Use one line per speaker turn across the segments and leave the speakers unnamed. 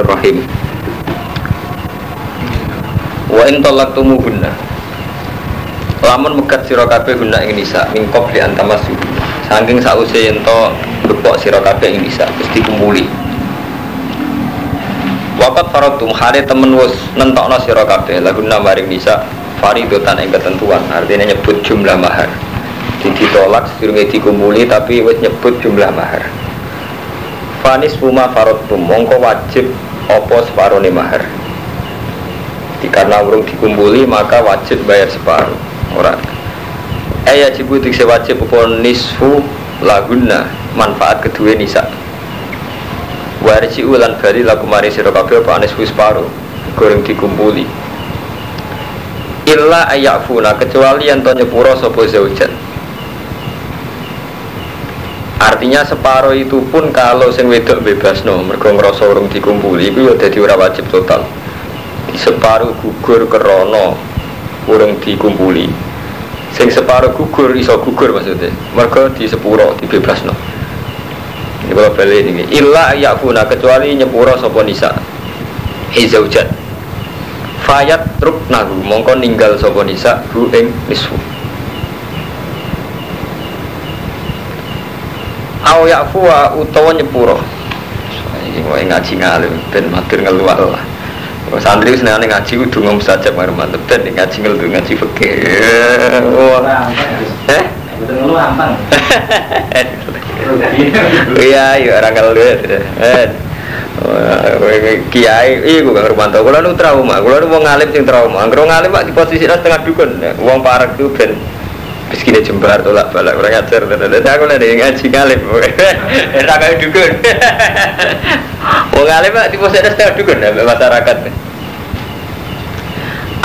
Bismillahirrahmanirrahim. Wa in talaqtumuhunna Lamun megat sira kabeh guna ing nisa mingkop di antamasu saking sause yen to sira kabeh ing nisa wis dikumpuli Wakat faradtum hale temen wis nentokno sira kabeh laguna maring nisa faridotan ing ketentuan. Artinya nyebut jumlah mahar. Ditolak sedurunge dikumpuli tapi wis nyebut jumlah mahar. Fanis Puma Farotum mongko wajib opo separuh mahar? Karena urung dikumpuli maka wajib bayar separuh. Orang Eh ya cibu dikse wajib opo nisfu laguna manfaat kedua nisa Warji ulan bali lagu mari sira kabeh apa nisfu separuh? Goreng dikumpuli. Illa ayafuna kecuali yang to nyepuro sapa zaujat Artinya separuh itu pun kalau sing wedok bebas no, mergo ngrasa urung dikumpuli itu ya dadi ora wajib total. Separuh gugur kerono urung dikumpuli. Sing separuh gugur iso gugur maksudnya. Mergo di sepuro dibebas no. Ini kalau balik ini. Illa yakuna kecuali nyepuro sapa nisa. Hizaujat. Fayat truk nagu mongko ninggal sapa nisa hu ing. Au yakfuwa utawa nyepuro. Iki kowe ngaji ngalim ben matur ngeluar lah. Santri senengane ngaji kudu ngom saja karo mantep ben ngaji ngelu ngaji fikih. Eh? Iya, iya orang kalau kiai iku Kang Rumanto kula nu trauma kula nu wong ngalim sing trauma anggere ngalim Pak di posisi setengah dukun wong parek tuh ben Miskin jembar tolak balak orang ajar dan aku lagi ngaji ngalim enak kayak dukun. Mau ngalim pak tipe saya setengah dukun ya masyarakat.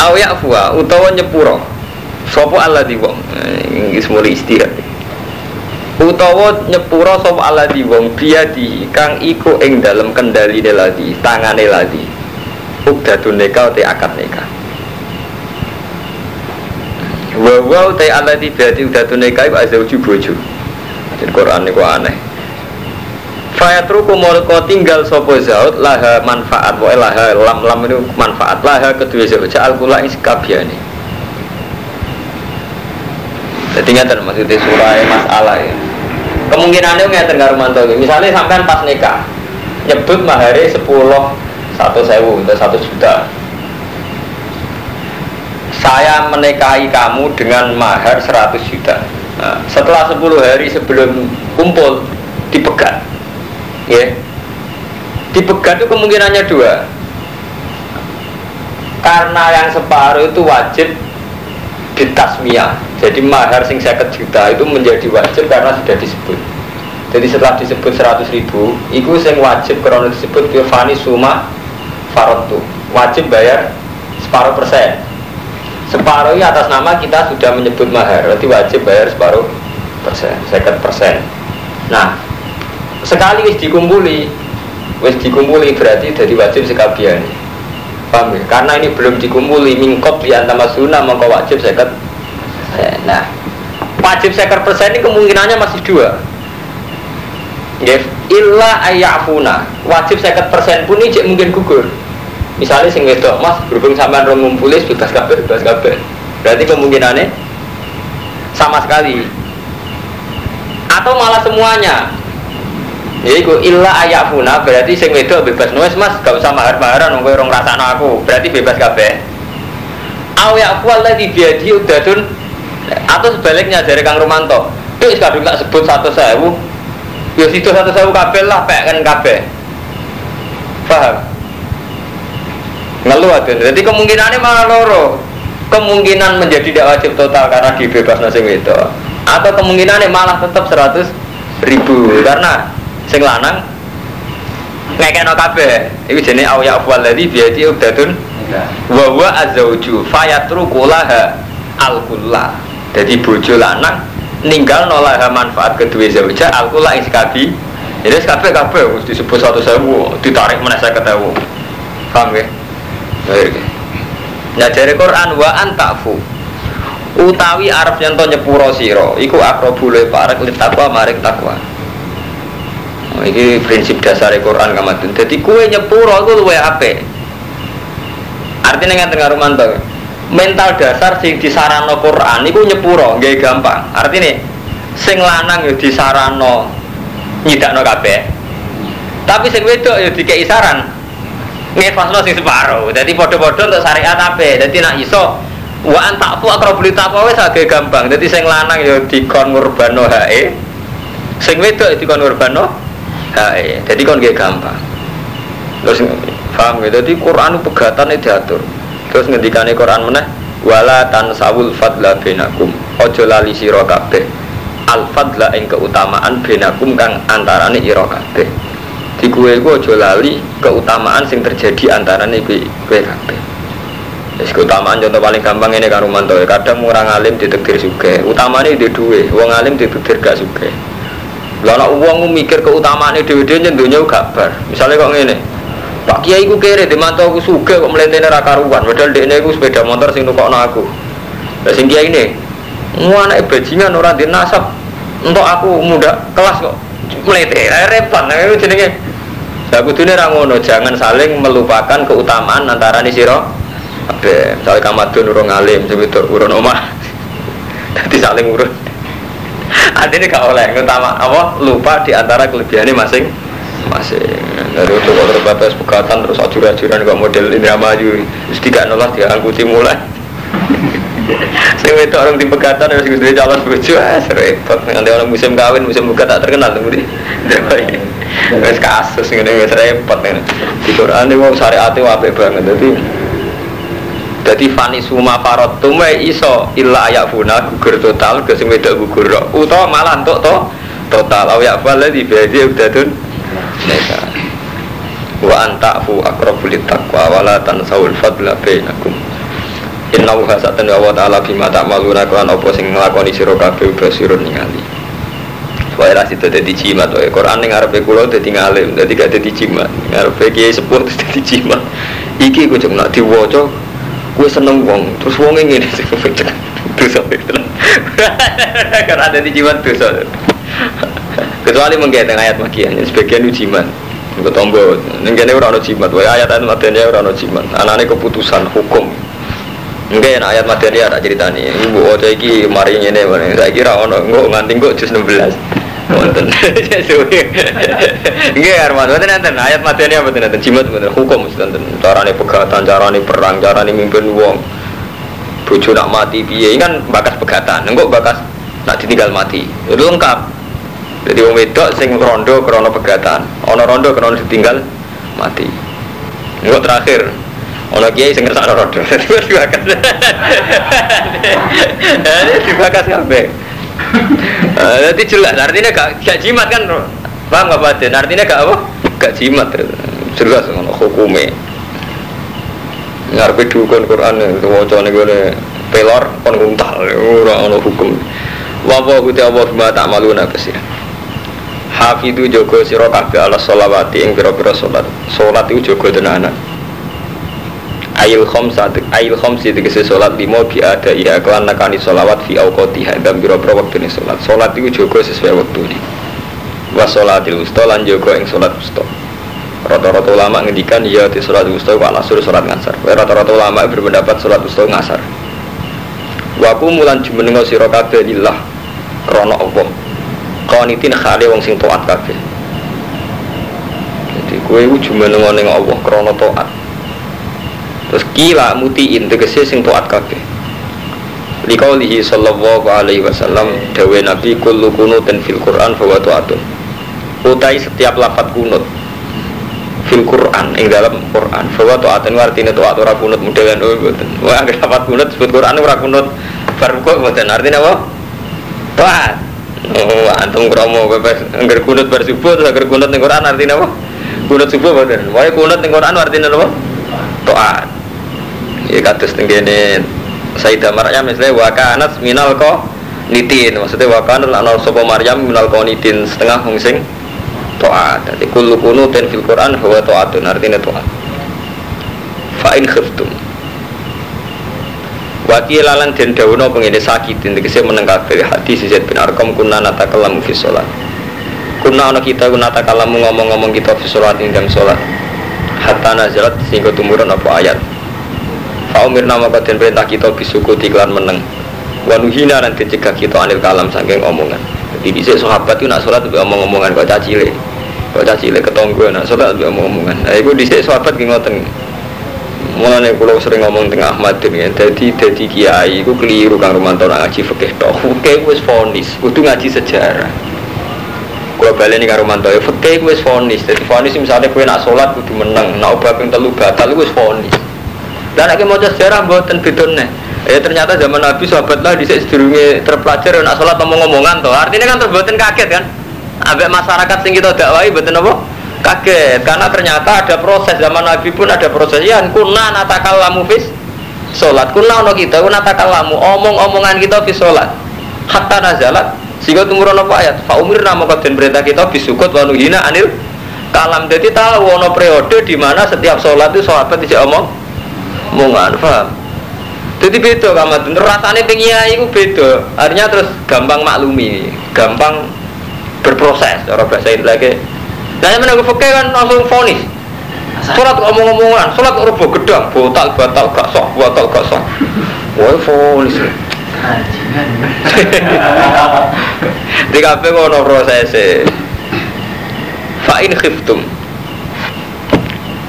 Awayak fuwa utawa nyepuro. Sopo Allah di wong? Ini semua istirahat. Utawa nyepuro sopo Allah di wong biadi kang iku ing dalam kendali lagi tangane lagi ukdatun neka te akad neka wa wa ta allati berarti udah tunai kai azauju bojo. Di Quran niku aneh. Fayatruku molko tinggal sopo zaud laha manfaat wa laha lam lam itu manfaat. Laha kedua zaud al kula ing sekabiane jadi ngeten maksudnya surah masalah ya. Kemungkinannya ngeten mantu misalnya sampean pas nikah nyebut mahari sepuluh satu sewu atau satu juta saya menikahi kamu dengan mahar 100 juta. Nah, setelah 10 hari sebelum kumpul dipegat. Ya. Dipegat itu kemungkinannya dua. Karena yang separuh itu wajib ditasmiyah jadi mahar sing 50 juta itu menjadi wajib karena sudah disebut. Jadi setelah disebut 100 ribu itu yang wajib karena disebut Yovani Suma Farotu. Wajib bayar separuh persen separuh atas nama kita sudah menyebut mahar berarti wajib bayar separuh persen second persen. Nah sekali wis dikumpuli wis dikumpuli berarti jadi wajib sekabian. Paham ya? karena ini belum dikumpuli mingkop di antama sunnah maka wajib second nah wajib second persen ini kemungkinannya masih dua. Ya illa ayafuna wajib second persen pun ini mungkin gugur misalnya sing wedok mas berhubung sama rong ngumpulis bebas kabeh bebas kabeh. Berarti kemungkinannya sama sekali. Atau malah semuanya. Jadi ku illa ayafuna berarti sing wedok bebas nulis mas gak usah mahar maharan nunggu orang rasa aku. Berarti bebas kabeh. Aw yafu di biadi udadun atau sebaliknya dari Kang Romanto itu kadung tak sebut satu sewu. Ya situ satu sewu kabeh lah pek kan kabeh. Paham ngeluh ada. Jadi kemungkinannya malah loro. Kemungkinan menjadi tidak wajib total karena dibebas nasi itu atau kemungkinannya malah tetap 100 ribu. Karena sing lanang ngekeno kabeh. Itu jenis awya afwal ladhi biati ubdatun wa wa azauju fayatruku laha jadi bojo lanang ninggal nolaha manfaat kedua zauja al kulla ing sekabi. Jadi sekabi kabeh disebut satu sewu ditarik mana saya ketahu paham ya Nah dari Quran wa antafu utawi arep nyento nyepuro sira iku akrobu le parek li takwa maring takwa. Oh, ini prinsip dasar Quran kamatun. Jadi kue nyepuro itu luwe ape. Artinya nggak tengah rumanto. Mental dasar sing disarano Quran itu nyepuro, gak gampang. Artinya sing lanang yo disarano nyidakno kabeh. Tapi sing wedok yo dikei saran ngefasno sing separo. Jadi podo-podo untuk syariat ape. Jadi nak iso wa antakfu akrabul taqwa wis agak gampang. Jadi sing lanang yo dikon ngurbano hae. Sing wedok dikon ngurbano hae. Jadi kon gak gampang. Terus paham ya? Jadi Quran pegatan itu diatur. Terus ngendikane Quran meneh wala tansawul fadla bainakum. Ojo lali kabeh. Al fadla ing keutamaan benakum kang antarane ira kabeh di kue gue ojo lali keutamaan sing terjadi antara nih kue kue kabeh. Yes, keutamaan contoh paling gampang ini kan Rumanto kadang orang alim ditektir suge utamanya di dua uang alim ditektir gak suge lalu uang mikir keutamaan itu dia nyentuhnya kabar misalnya kok ini Pak Kiai kere di mantau aku suge kok melentene raka ruan padahal dia ini aku sepeda motor sing nukok aku. Lah sing Kiai ini mau anak bajingan orang di nasab. Untuk aku muda kelas kok melete repot nah itu jenenge Ya kudune ra ngono, jangan saling melupakan keutamaan antara nih siro. Abe, misalnya kamadun urung alim, sebetulnya urun omah. Jadi saling urun. Artinya gak oleh utama apa lupa di antara kelebihannya masing masing dari itu kalau terbatas pegatan terus ajur-ajuran kok model ini maju terus tiga nolak dia mulai saya itu orang di pegatan harus gede calon bojo. Ah repot. Nanti orang musim kawin musim buka tak terkenal tuh Wes kasus ngene wis repot ngene. Di Quran iki wong syariate apik banget. Dadi Dadi fani suma parot tume iso illa ayafuna gugur total ke sing gugur utawa malah entuk to total. Aw ya fala di badi udadun neka wa antafu aqrabul taqwa wala tansawul fadla bainakum Inna wa hasatan wa ta'ala bima ta'maluna kan apa sing nglakoni sira kabeh basirun ningali Wae ra sido dadi jimat wae Quran ning arepe kula dadi ngalim, dadi gak dadi jimat. Ngarepe kiai sepuh dadi jimat. Iki ku cuma nak diwaca gue seneng wong, terus wong ngene dosa itu. Karena ada di jimat dosa. Kecuali mengkaitkan ayat magian, sebagian itu jimat. Gue tombol, nenggene ora ono jimat, wae ayat ayat madani ora ono jimat. Anane keputusan hukum. Enggak ya ayat materi ada ceritanya. Ibu ojo iki mari Saya kira ono engko nganti engko jus 16. Wonten. Nggih Arman, wonten enten ayat materi apa enten jimat bener hukum enten carane pegatan, carane perang, carane mimpin wong. Bojo nak mati piye kan bakas pegatan, engko bakas nak ditinggal mati. Itu lengkap. Jadi wong wedok sing rondo krana pegatan, ana rondo krana ditinggal mati. Engko terakhir ono kiai sing ngersakno rondo. Dibakas. Dibakas kabeh. Jadi jelas artinya gak, gak jimat kan paham gak batin artinya gak apa? Gak jimat. Jelas ngono hukume. Ngarepe dukun Quran wacane gone pelor kon kuntal ora ono hukum. Wa wa gusti Allah bima ta'maluna kasih Hafidhu jogo sira kabeh ala sholawati ing pira-pira salat. Salat iku jogo tenanan ayil khomsa ayil khomsi tegese sholat limo bi ada iya kelan nakani sholawat fi awqatiha dan biro pro waktu ini sholat sholat itu juga sesuai waktu ini. Wa sholatil usta lan juga yang sholat usta rata-rata ulama ngendikan ya di sholat usta wa nasur sholat ngasar. Rata-rata ulama berpendapat sholat usta ngasar. Waku mulan jumenengo sira kabeh lillah krana Allah. Qanitin khali wong sing taat kabeh. Jadi kowe jumenengo ning Allah krana taat terus kila mutiin tegese sing taat kabeh. Liqaulihi sallallahu alaihi wasallam dawe nabi kullu kunutin fil quran fa wa taatun. Utai setiap lafat kunut fil Quran ing dalam Quran. Bahwa taatun artinya taat ora kunut modelan oh mboten. Wah anggere lafat kunut sebut Quran ora kunut. Baru kok mboten artinya apa? Taat. Oh antum kromo bebas angger kunut bar subuh terus angger kunut ning Quran artinya apa? Kunut subuh mboten. Wae kunut ning Quran artinya apa? Taat ya kados tenggene Sayyidah Maryam misalnya wakanat minal ko nitin. Maksudnya wakanat lan sapa Maryam minal ko nitin. Setengah wong sing taat dadi kullu kunutin fil Quran huwa taatun artinya taat fa in khiftum. Wakil lalan den dawono pengene sakit tegese meneng kabeh hadis Zaid bin Arqam kunna natakallamu fi shalat kuna ana kita kuna takalamu ngomong-ngomong kita fi sholat ing sholat. Hatta nazalat sehingga tumurun apa ayat fa umirna maka den perintah kita bisuku tiklan meneng wa nuhina lan dicegah kita anil kalam saking omongan jadi bisa sahabat itu nak sholat lebih omong-omongan kok cacile kok cacile ketonggo nak sholat lebih omong-omongan nah itu dhisik sahabat ki ngoten Mulane kula sering ngomong tengah Ahmad ya, jadi jadi kiai iku keliru kang Romanto nak ngaji fikih tok. Fikih wis fonis, kudu ngaji sejarah. Kula baleni karo Romanto ya fikih wis fonis. Dadi fonis misalnya kowe nak salat kudu meneng, nak obat ping telu batal wis fonis. Dan nek maca sejarah mboten bedone. Ya ternyata zaman Nabi sahabat lah dhisik sedurunge terpelajar nak salat ngomong-ngomongan to. Artinya kan terboten kaget kan? Ambek masyarakat sing kita dakwahi mboten apa? kaget. Karena ternyata ada proses. Zaman Nabi pun ada proses. Ya kuna natakal lamu fis sholat. Kuna ono kita kuna natakal lamu omong-omongan kita fis sholat. Hatta nazalat. Sehingga tumurun apa ayat? Fa umir nama kaden perintah kita bisukut wa nuhina anil kalam. Jadi tahu ono periode di mana setiap sholat itu sahabat tidak omong omongan paham? Jadi beda kamu rasanya pengiai itu beda. Artinya terus gampang maklumi gampang berproses orang bahasa ini lagi. Nah, yang menanggung fakir kan langsung fonis. Sholat omong-omongan, sholat rubuh gedang, botal, batal, gak sah, batal, gak sah. Wah, fonis. Di kafe ngono proses Fa'in khiftum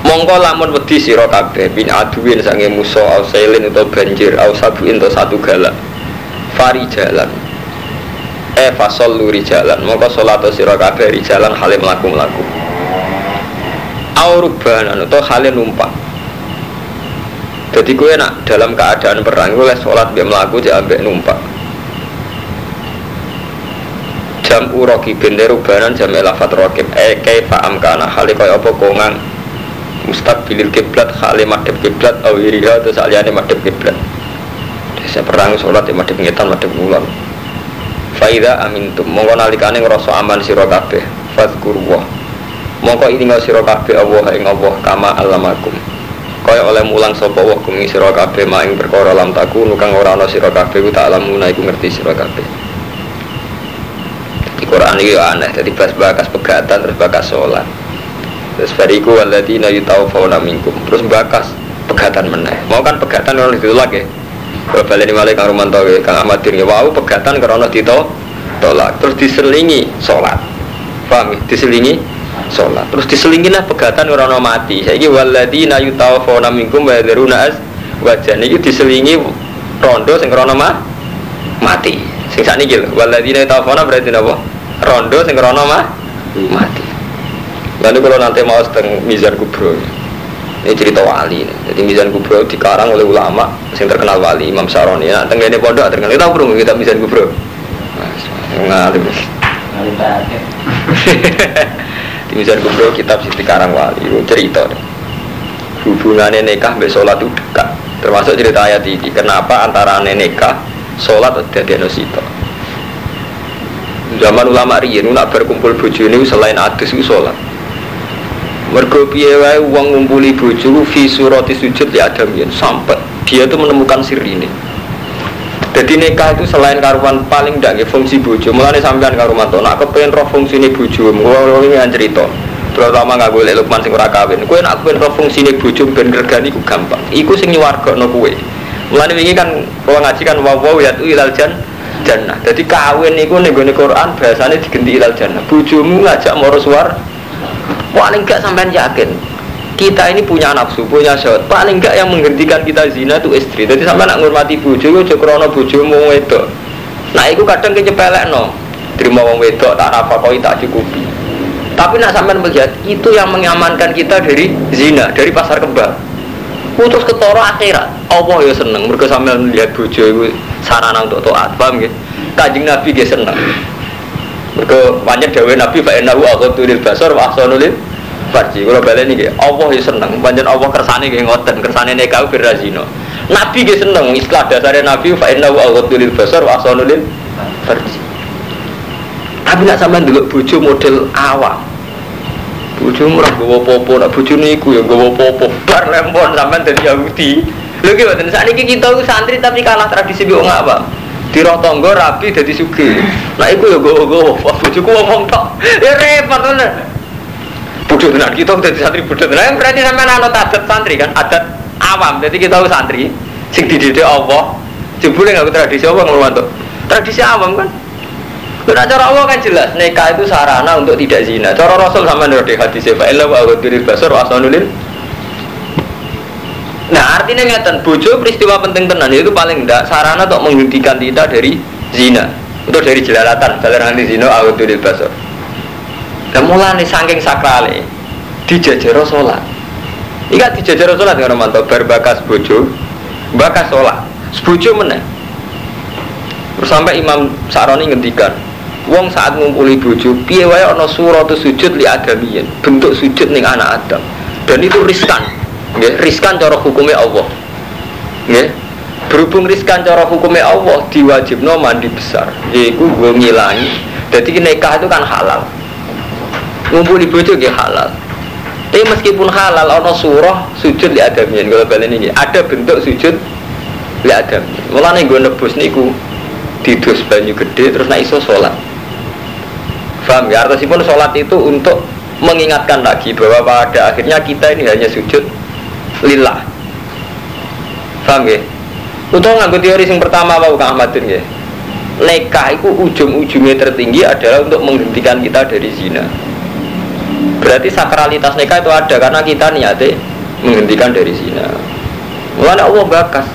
Mongko lamun wedi sira kabeh bin aduin sange musa au sailin utawa banjir au sabuin utawa satu galak. Fari jalan. E fasol luri jalan maka sholat sira kabeh jalan halim laku melaku aurubanan atau halim numpak jadi gue nak dalam keadaan perang gue sholat biar melaku jadi numpak jam uroki bende rubanan jam elafat rokib. E kaifa amkana? Hali kaya apa kongang mustaqbilil kiblat hali madhab kiblat awiriha atau saliyane madhab kiblat. Saya perang sholat ya madhab ngetan madhab ngulon Faida amintum mongko nalikane ngrasa aman sira kabeh fadzkurullah mongko ilinga sira kabeh Allah ing Allah kama alamakum kaya oleh mulang sapa wa kum sira maing perkara lam taku kang ora ana ku tak alamuna iku ngerti sira di Quran iki aneh jadi pas bakas pegatan terus bakas sholat terus bariku waladina yutawfawna minkum. Terus bakas pegatan meneh. Mau kan pegatan orang itu lagi kalau balik malah kang Romanto kang Ahmad Diri wow pegatan karena tolak terus diselingi sholat. Paham diselingi sholat. Terus diselingi lah pegatan karena mati. Saya ini waladina yutawafona minkum wa yadharuna az wajah ini diselingi rondo sing karena mah mati. Sing saat ini gitu waladina yutawafona berarti apa rondo sing karena mah mati lalu kalau nanti mau seteng mizar kubro. Ini cerita wali. Jadi Mizan Kubro dikarang oleh ulama yang terkenal wali Imam Saroni nah tenggene pondok terkenal. Kita perlu kita Mizan Kubro. Ngalim di Mizan Kubro kitab sih dikarang wali itu cerita. Hubungannya nikah be sholat itu dekat termasuk cerita ayat ini kenapa antara nikah sholat ada di itu zaman ulama riyen nak berkumpul bojo ini selain adus itu sholat Mergo piye wae wong ngumpuli bojo fi surati sujud ya adam yen sampai dia tuh menemukan siri ini. Jadi nikah itu selain karuan paling ndak fungsi bojo. Mulane sampean karo mantu nak kepengen roh fungsine bojo, ngono iki cerita. Terutama nggak boleh lukman sing ora kawin. Kowe nak kepengen roh fungsine bojo ben regani ku gampang. Iku sing nyuwargakno kowe. Mulane wingi kan kalau ngaji kan wa wa ya ilal jan jannah. Jadi kawin niku ning Quran bahasane digenti ilal jannah. Bojomu ngajak moro suar paling enggak sampean yakin kita ini punya nafsu, punya syahwat. Paling enggak yang menghentikan kita zina itu istri. Jadi sampai nak ngurmati bojo, yo krono mau wedok. Nah, itu kadang kecepelek no. Terima wong wedok tak apa kau tak cukupi. Tapi nak sampean melihat itu yang mengamankan kita dari zina, dari pasar kembang. Putus ketoro akhirat. Allah ya seneng. Mereka sampean melihat bojo itu sarana untuk taat. Paham gitu? Kajing Nabi dia seneng. Mereka banyak dawe Nabi fa innahu aqatul basar wa ahsanul farji. Kalau balik ini Allah ya seneng. Banyak Allah kersane kayak ngoten, kersane nekau berazino. Nabi dia seneng. Istilah dasarnya Nabi fa innahu aqatul basar wa ahsanul farji. Tapi nak sampean dulu bojo model awam. Bojo murah gawa popo, nak bojo niku ya gawa popo. Bar lempon sampean dadi Yahudi. Lho ki mboten kita santri tapi kalah tradisi wong apa? Tiro tonggo rapi jadi suki. Nah iku ya gowo-gowo, bojoku ngomong tok. Ya repot tenan. Bodoh tenan kita jadi santri bodoh tenan. Berarti sampean anut adat santri kan, adat awam. Jadi kita tahu santri sing dididik Allah. Jebule nggak tradisi apa ngono Tradisi awam kan. Karena cara Allah kan jelas, nikah itu sarana untuk tidak zina. Cara Rasul sama di hadis Ella wa diri basar asanulil. Nah artinya ngeten, bojo peristiwa penting tenan itu paling tidak sarana untuk menghentikan kita dari zina, untuk dari jelalatan, jalan nanti zina awal diri basar. Dan mulai saking sakrale, dijajar sholat. Ikat dijajar sholat dengan mantap berbakas bojo, bakas sholat, bojo? Terus sampai Imam Saroni ngendikan, Wong saat ngumpuli bojo, piye wae ana suratu sujud li adamiyin, bentuk sujud ning anak Adam. Dan itu riskan. Nggih, riskan cara hukumnya Allah. Nggih. Berhubung riskan cara hukumnya Allah diwajibno mandi besar, yaiku gue ngilangi. Jadi nikah itu kan halal. Ngumpuli bojo nggih halal. Tapi meskipun halal ana surah sujud li adamiyin kalau balen ini ada bentuk sujud li adam. Mulane gue nebus niku didus banyu gede terus naik iso sholat Faham ya? Artinya sholat itu untuk mengingatkan lagi bahwa pada akhirnya kita ini hanya sujud lillah. Faham ya? Untuk nganggo teori yang pertama apa Kang Ahmadin ya? Nekah itu ujung-ujungnya tertinggi adalah untuk menghentikan kita dari zina. Berarti sakralitas nekah itu ada karena kita niatnya menghentikan dari zina. Mulai Allah bakas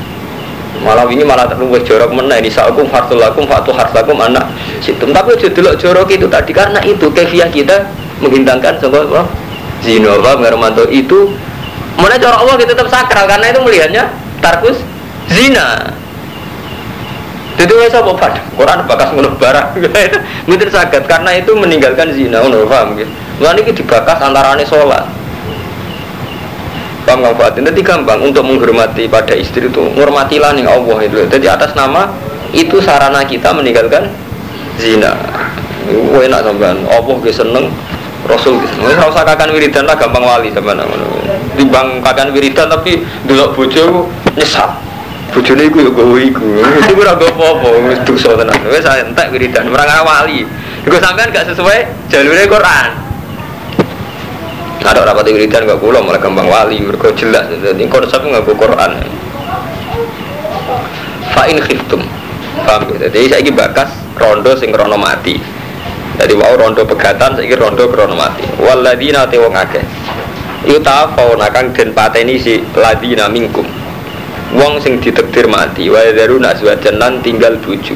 malah ini malah terlalu jorok mana ini sa'akum farsulakum fatu harsakum anak situm tapi dulu jorok itu tadi karena itu kefiah kita menghintangkan sebuah oh, zino apa ngaromanto itu mana jorok Allah kita tetap sakral karena itu melihatnya tarkus zina. Jadi wes apa pada Quran bakas ngono barang mungkin sakit karena itu meninggalkan zina ngono paham gitu ini dibakas antarane sholat. Paham nggak Fatin? Jadi gampang untuk menghormati pada istri itu Menghormatilah nih Allah itu. Jadi atas nama itu sarana kita meninggalkan zina. Enak sampean. Allah gue seneng Rasul gitu Nggak usah kakan wiridan lah gampang wali sampean Timbang kakan wiridan tapi dulu bojo nyesat bojone iku ya gawe iku. Itu ora go apa-apa, wis dosa tenan. Wis entek wiridan, ora wali. Iku sampean gak sesuai jalure Quran. Ada rapat wiridan gak pulau malah gampang wali. Mereka jelas jadi konsep nggak Quran. Fa'in khiftum. Paham ya? Jadi saya ini bakas rondo sing rono mati. Jadi wow rondo pegatan saya rondo krono mati. Waladina te wong akeh yuta nakang den pateni si ladina mingkum. Wong sing ditekdir mati wa daru naswajan lan tinggal buju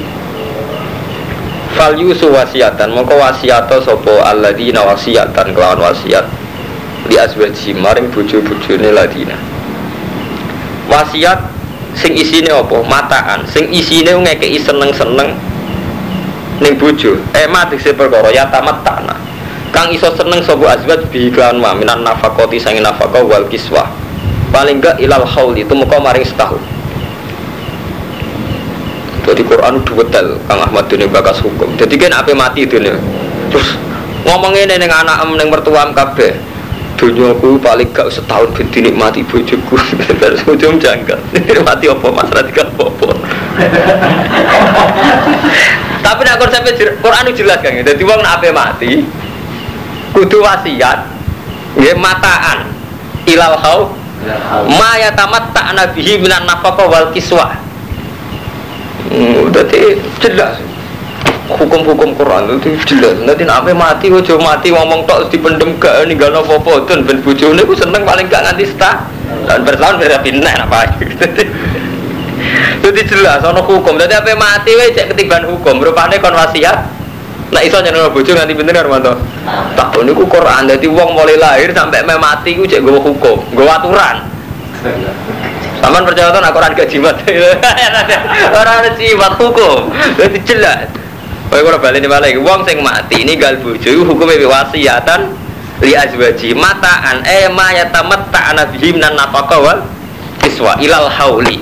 fal yusu wasiatan mongko wasiato sopo alladzina wasiatan kelawan wasiat. Di aswaji maring bojo-bojone ladina. Wasiat sing isine apa? Mataan. Sing isine ngekeki seneng-seneng ning bojo. Eh mati se perkara ya tamat tanah kang iso seneng sapa azwaj bi kan wa minan nafaqati sange nafaqah wal kiswah. Paling gak ilal hauli itu muka maring setahun. Jadi Quran duwetel Kang Ahmad dunia bakas hukum. Jadi kan apa mati dunia terus ngomongin neng anak em neng mertua kabeh. Dunyaku paling gak setahun ben dinikmati bojoku. Terus ujung janggal. Mati apa mas? Tiga apa tapi nak konsepnya Quran jelas kan jadi uang apa mati kudu wasiat. Ya mataan. Ilal hau ma tamat tak nabihi minan nafkah wal kiswah. Hmm, jelas. Hukum-hukum Quran itu jelas. Nanti nabi mati, ojo mati ngomong tok dipendem gak nih gak nopo dan ben bujune aku seneng paling gak nganti sta dan bertahun beda pindah apa Jadi jelas, ono hukum. Jadi apa mati, wae cek ketiban hukum. Rupanya kon wasiat. Nah iso jangan bojo nganti pinter Armanto. Tak ini ku Quran. Jadi uang mulai lahir sampai me mati ku cek gue hukum, gue aturan. Saman percaya tuh Quran gak jimat. Orang jimat hukum. Jadi jelas. Kowe ora bali ini balik. Wong sing mati ini gal bojo hukume wasiatan li azwaji mataan eh ma yatamatta nabihi minan nafaqa wal kiswa ilal hauli.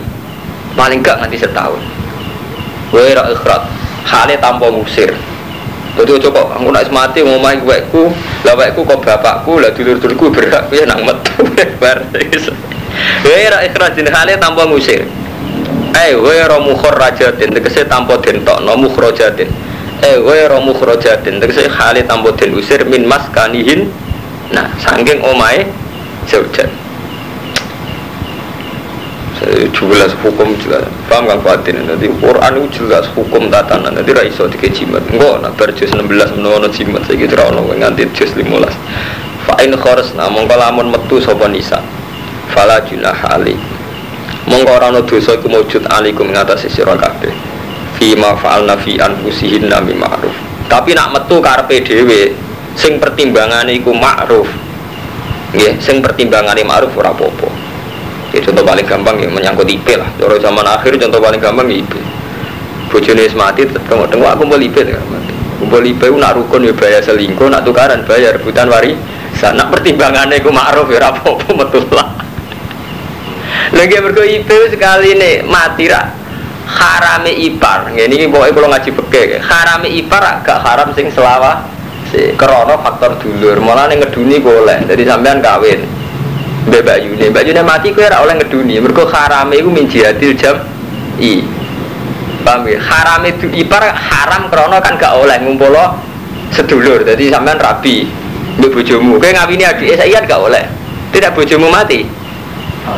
Paling gak nanti setahun. Kowe ra ikhrat. Hale tanpa ngusir. Jadi ojo kok aku nak mati mau main wekku, lah wekku kok bapakku, lah dulur-dulurku berhak ya nang metu bar. Kowe ra ikhrat jeneng hale tanpa ngusir. Eh, ghairu mukhrajatin tegese tanpa den tokno mukhrajatin. Eh, ghairu mukhrajatin tegese hale tanpa den usir min maskanihin. Nah, saking omahe zaujat. Jelas hukum jelas. Paham kan nanti Quran itu jelas hukum tatanan. Nanti raiso tiga jimat. Enggak nak berjus 16 menawa jimat saya kira ono nganti jus 15 fa in kharsna mongko lamun metu sapa nisa. Fala junah ali. Mongko ora ono dosa iku mujud alikum kabeh. Fi ma fa'alna fi anfusihin nami ma'ruf. Tapi nak metu karepe dhewe sing pertimbangane iku ma'ruf. Nggih sing pertimbangane ma'ruf ora apa-apa ya contoh paling gampang ya menyangkut IP lah. Kalau zaman akhir contoh paling gampang ya IP bojone mati tetep kamu tengok aku mau IP ya kumpul IP nak rukun ya bayar selingkuh nak tukaran bayar rebutan wari sana pertimbangannya aku ma'ruf ya rapopo betul lah. Lagi berko IP sekali nih mati rak harame ipar. Ini pokoknya kalau ngaji peke harame ipar gak haram sing selawa si krono faktor dulur. Malah nih ngeduni boleh. Jadi sampean kawin Mbak Yune, Mbak Yune mati kue ora oleh ngeduni. Mergo harame iku min jihadil jam i. Paham ya? Haram itu ipar haram krono kan gak oleh ngumpulo sedulur. Jadi sampean rabi mbek bojomu. Kowe ngawini adike saya gak oleh. Tidak bojomu mati.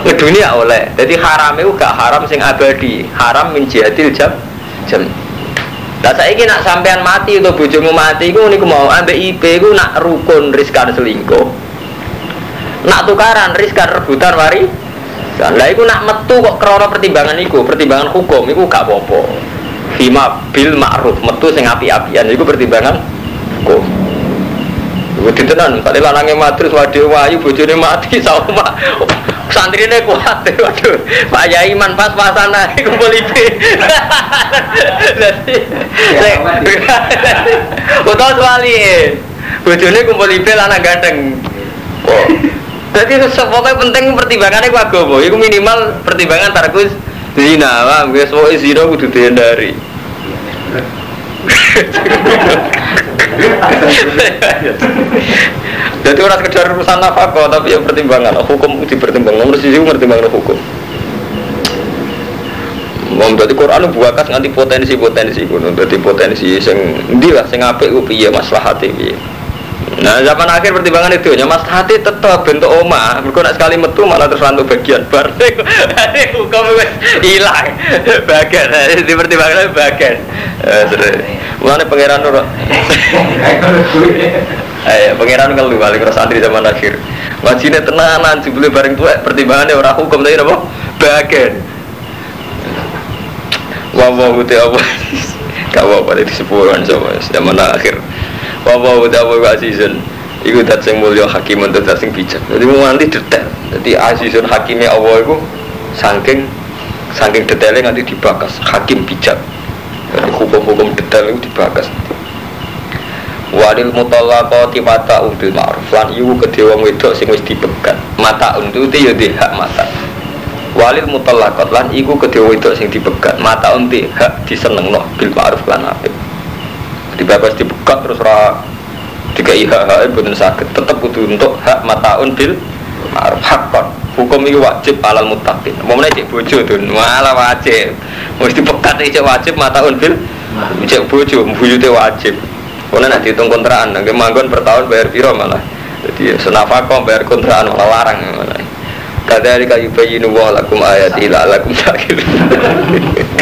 Ngeduni ya oleh. Jadi haram itu gak haram sing abadi. Haram min jihadil jam jam. Lah saiki nak sampean mati atau bojomu mati iku niku mau ambek IP iku nak rukun riskan selingkuh nak tukaran riskan rebutan wari. Lah itu nak metu kok krono pertimbangan iku. Pertimbangan hukum iku gak apa-apa. Fima bil ma'ruf metu sing api-apian. Iku pertimbangan hukum. Iku ditenan, tadi lanangnya matrus waduh wayu bojone mati sama santri ini kuat waduh. Pak Yai man pas-pasan lagi kumpul ibe Utau suali bojone kumpul ibe lanang ganteng oh. Jadi pokoknya penting pertimbangannya ku agama. Itu minimal pertimbangan tarkus zina. Wah, gue semua zina kudu dihindari. Jadi orang sekedar urusan nafkah, tapi yang pertimbangan hukum dipertimbangkan. Nomor sisi pertimbangan hukum. Mau jadi Quran buakas nganti potensi-potensi kuno, jadi potensi sing ndi lah sing apik maslahate piye. Nah zaman akhir pertimbangan itu ya mas hati tetap bentuk oma. Mereka nak sekali metu malah terus rantu bagian bar. Hukum hilang Bagian, di pertimbangan bagian Mulanya pangeran nur Ayo, pangeran kalau balik ke santri zaman akhir. Wajibnya tenanan, jubli bareng tua Pertimbangannya orang hukum tadi apa? Bagian Wah, wah, udah apa? Kau apa tadi sepuluhan sama zaman akhir wa wa wa azizun iku dat sing mulya hakim untuk dat sing bijak. Jadi mau nanti detail jadi azizun hakimnya Allah itu saking saking detailnya nanti dibakas hakim bijak. Jadi hukum-hukum detail itu dibakas walil mutallaqati mata bil ma'ruf. Lan iku kedhe wong wedok sing wis dipegat. Mata untuk itu ya di hak mata. Walil mutallaqat. Lan iku kedhe wedok sing dipegat. Mata unti hak disenengno bil ma'ruf lan apik dibebas dibuka terus ra iha hak bener sakit tetap kudu untuk hak mataun bil ma'ruf. Hakon hukum ini wajib alal mutakin mau mana cek bojo tuh malah wajib. Mesti pekat cek wajib mataun bil cek bojo buyute wajib. Karena nanti hitung kontrakan nanti manggon per tahun bayar piro malah. Jadi senafakom bayar kontrakan malah larang malah. Kadari kayu bayi nuwah lakum ayat ila lakum.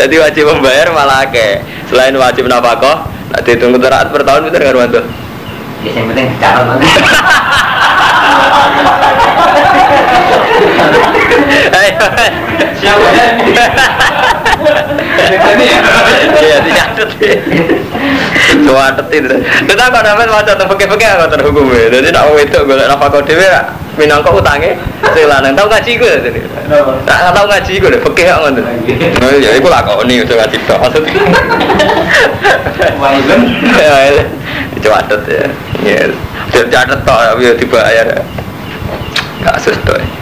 Jadi wajib membayar malah ke. Selain wajib nafkah, nanti tunggu teraat per tahun bener nggak bantu.
Ya yang penting catat
Ayo. Iya, dicatat. Catat itu. Kita kok dapat macam tuh pakai-pakai apa terhukum ya. Jadi nak itu gue nafkah dewe minangka utangnya sing lanang tau ngaji gue jadi. Tak tau ngaji gue deh pakai apa tuh. Oh ya, itu lah kau nih udah ngaji tuh maksud.
Wajib.
Ya, catat ya. Ya, catat toh tapi dibayar. Gak sesuai.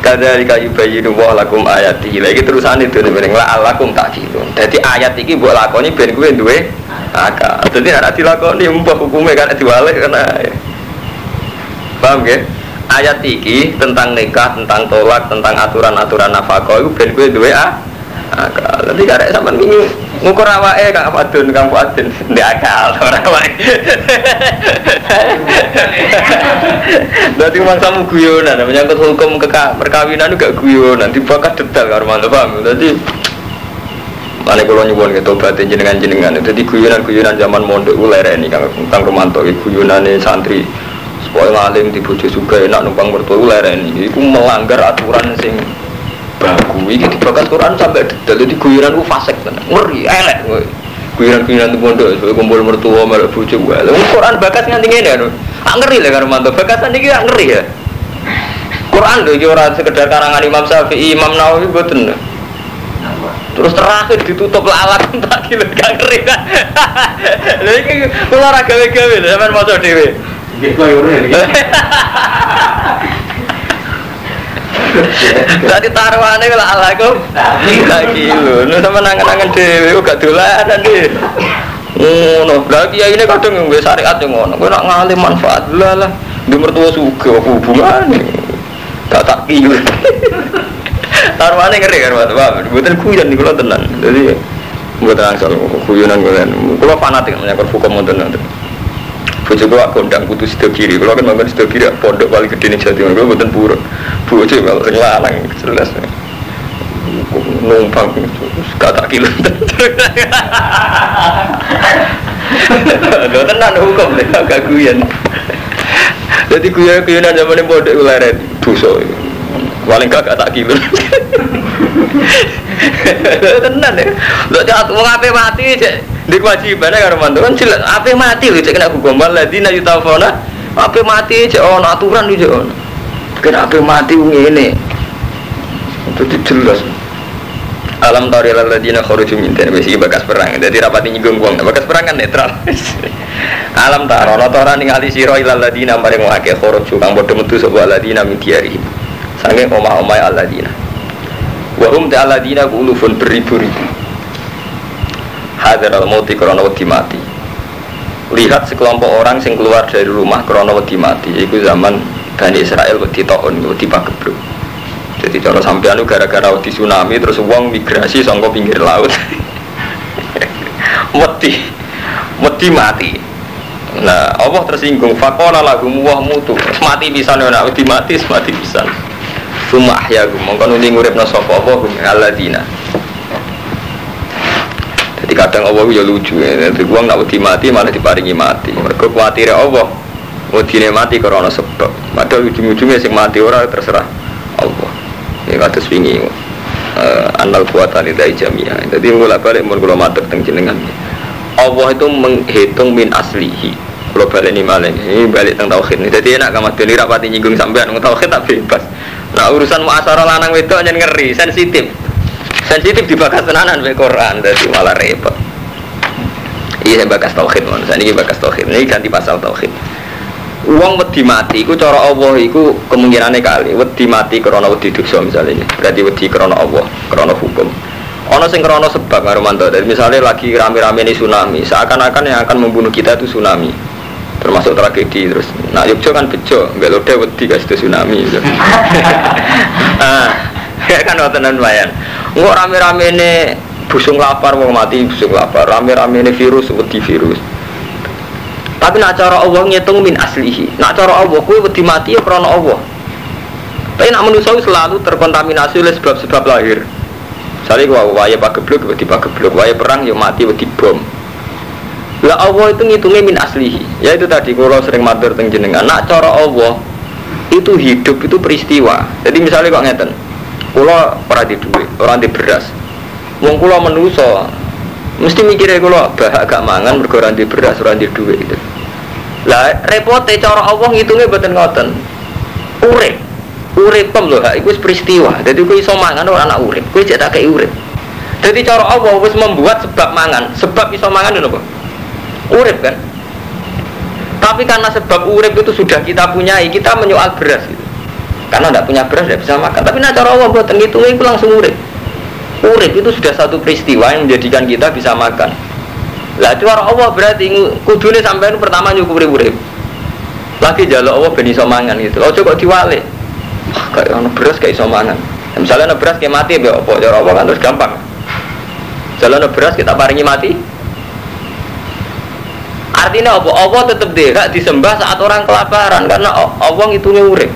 Kadari kayu bayi nuwah lakum ayat iki. Lagi terusan itu nih bareng lah alakum tak gitu. Jadi ayat iki buat lakoni ben gue duwe akal. Jadi ada dilakoni mbah hukumnya kan diwalik karena paham gak? Ayat iki tentang nikah, tentang tolak, tentang aturan-aturan nafkah itu ben gue duwe ah akal nanti karek sampean wingi ngukur awake Kang Fadun Kang Fadun ndek akal ora awake Dadi mangsamu guyonan menyangkut hukum keka perkawinan gak guyonan dibakat detail karo mantep paham dadi Mane kula nyuwun ke tobat jenengan-jenengan. Dadi guyonan-guyonan zaman mondok ku lereni Kang Kang Romanto iki guyonane santri supaya ngalim di bojo juga enak numpang mertua lereni. Iku melanggar aturan sing baku iki dibakas Quran sampai detail jadi guyonan ku fasik tenan. Ngeri elek kowe. Guyonan-guyonan di pondok supaya kumpul mertua melok bojo. Wong Quran bakas nganti ngene lho. Ah ngeri lah Kang Romanto. Bakasan iki gak ngeri ya. Quran lho iki ora sekedar karangan Imam Syafi'i, Imam Nawawi mboten. Terus terakhir ditutup lalat tak kilo gak ngeri kan. Lha iki kula ora gawe-gawe sampean maca dhewe.
Nggih kok ngono ya.
Dadi taruhane kula ala kok gak kilo. Lu sampean nangan-nangan kok gak dolanan iki. Ngono, lha kiai ini kadang nggo syariat yang ngono. Kowe nak ngalim manfaat lah lah. Di mertua sugih apa hubungane? Gak tak kilo. Taruhane ngeri kan Pak. Mboten guyon niku kula tenan. Jadi mboten angsal guyonan kula. Kula fanatik menyangkut hukum nanti. Bojo kula kondang putu sida kiri. Kula kan manggon sida kiri pondok paling gede ning Timur. Kula mboten purun. Bojo kalau sing lanang jelas. Numpang gak tak kilo. Lho tenan hukum deh gak guyon. Jadi guyon-guyonan zaman pondok kula ren dosa. Paling gak gak tak kilo. Tenan ya. Lho cak wong ape mati cek di kewajiban karo mantu kan ape mati lho cek kena hukum waladina yutafona ape mati cek ono aturan lho cek. Kena ape mati ngene. Itu jelas. Alam tari ladina kharuju min bekas perang. Dadi rapati nyinggung wong. Bekas perang kan netral. Alam taro ana ora ningali sira ilal ladina maring wake kharuju kang padha metu sapa ladina min. Sange omah-omah aladina. Wahum ta aladina ulufun beribu-ribu. Hadar al mauti krono wedi mati. Lihat sekelompok orang sing keluar dari rumah krono wedi mati. Iku zaman Bani Israel wedi taun wedi pagebluk. Jadi cara sampean gara-gara wedi tsunami terus uang migrasi sangka pinggir laut. wedi wedi mati. Nah, Allah tersinggung. Fakola lagu muwah mutu. Mati bisa nih, wedi mati, mati bisa. Suma ahya gum, mongko nuli nguripna sapa apa gum alladzina. Jadi kadang Allah ya lucu ya. Jadi uang nak wedi mati malah diparingi mati. Mereka khawatir Allah. Wedine mati karena sebab. Padahal ujung-ujungnya sing mati ora terserah Allah. Ya kados wingi. Uh, anal kuatan dari jamiah. Jadi mulai balik mun kula matur teng jenengan. Allah itu menghitung min aslihi. Kalau balik ini malah ini balik tentang tauhid nih. Jadi enak kamu tuh rapati nyinggung sampean tauhid tak bebas. Nah urusan muasara lanang itu aja ngeri, sensitif. Sensitif dibakas tenanan be Quran, jadi malah repot. Iya bakas tauhid, mon. Saya ini bakas tauhid. Ini ganti pasal tauhid. Uang wedi mati, iku cara Allah iku kemungkinannya kali. Wedi mati karena wedi dosa misalnya. Berarti wedi karena Allah, karena hukum. Ono sing krono sebab karo mantu. Dari misalnya lagi rame-rame ini tsunami, seakan-akan yang akan membunuh kita itu tsunami. Termasuk tragedi terus. Nah, Yogyo kan bejo, enggak lode wedi guys itu tsunami. Gitu. ya kan wonten lumayan. Engko rame-rame ini busung lapar mau mati busung lapar. Rame-rame ini virus wedi virus. Tapi nak cara Allah ngitung min aslihi. Nak cara Allah kuwi wedi mati ya krana Allah. Tapi nak manusia selalu terkontaminasi oleh sebab-sebab lahir. Misalnya gua waya pagebluk, wedi pagebluk, waya perang ya mati wedi bom. Lah Allah itu ngitungnya min aslihi. Ya itu tadi kalau sering matur teng jenengan. Nak cara Allah itu hidup itu peristiwa. Jadi misalnya kok ngeten. Kula ora di duit, ora di beras. Wong kula menuso mesti mikirnya kula bahak gak mangan mergo ora di beras, ora di duit gitu. Lah repote cara Allah ngitungnya mboten ngoten. Urip. Urip pem lho, hak iku peristiwa. Jadi kowe iso mangan ora anak urip. Kowe cek tak urip. Jadi cara Allah wis membuat sebab mangan. Sebab iso mangan lho apa? Urip kan? Tapi karena sebab urip itu sudah kita punyai, kita menyoal beras gitu. Karena tidak punya beras tidak bisa makan. Tapi nah cara Allah buat itu itu langsung urip. Urip itu sudah satu peristiwa yang menjadikan kita bisa makan. Lah cara Allah berarti kudune sampai pertama nyukuri urip. Lagi jaluk Allah ben iso mangan gitu. Ojo kok diwale. Kayak ono beras kayak iso mangan. Misalnya beras kayak mati ya apa cara apa kan terus gampang. Jalan beras kita paringi mati. Artinya apa? Allah tetap deh disembah saat orang kelaparan karena Allah itu urip.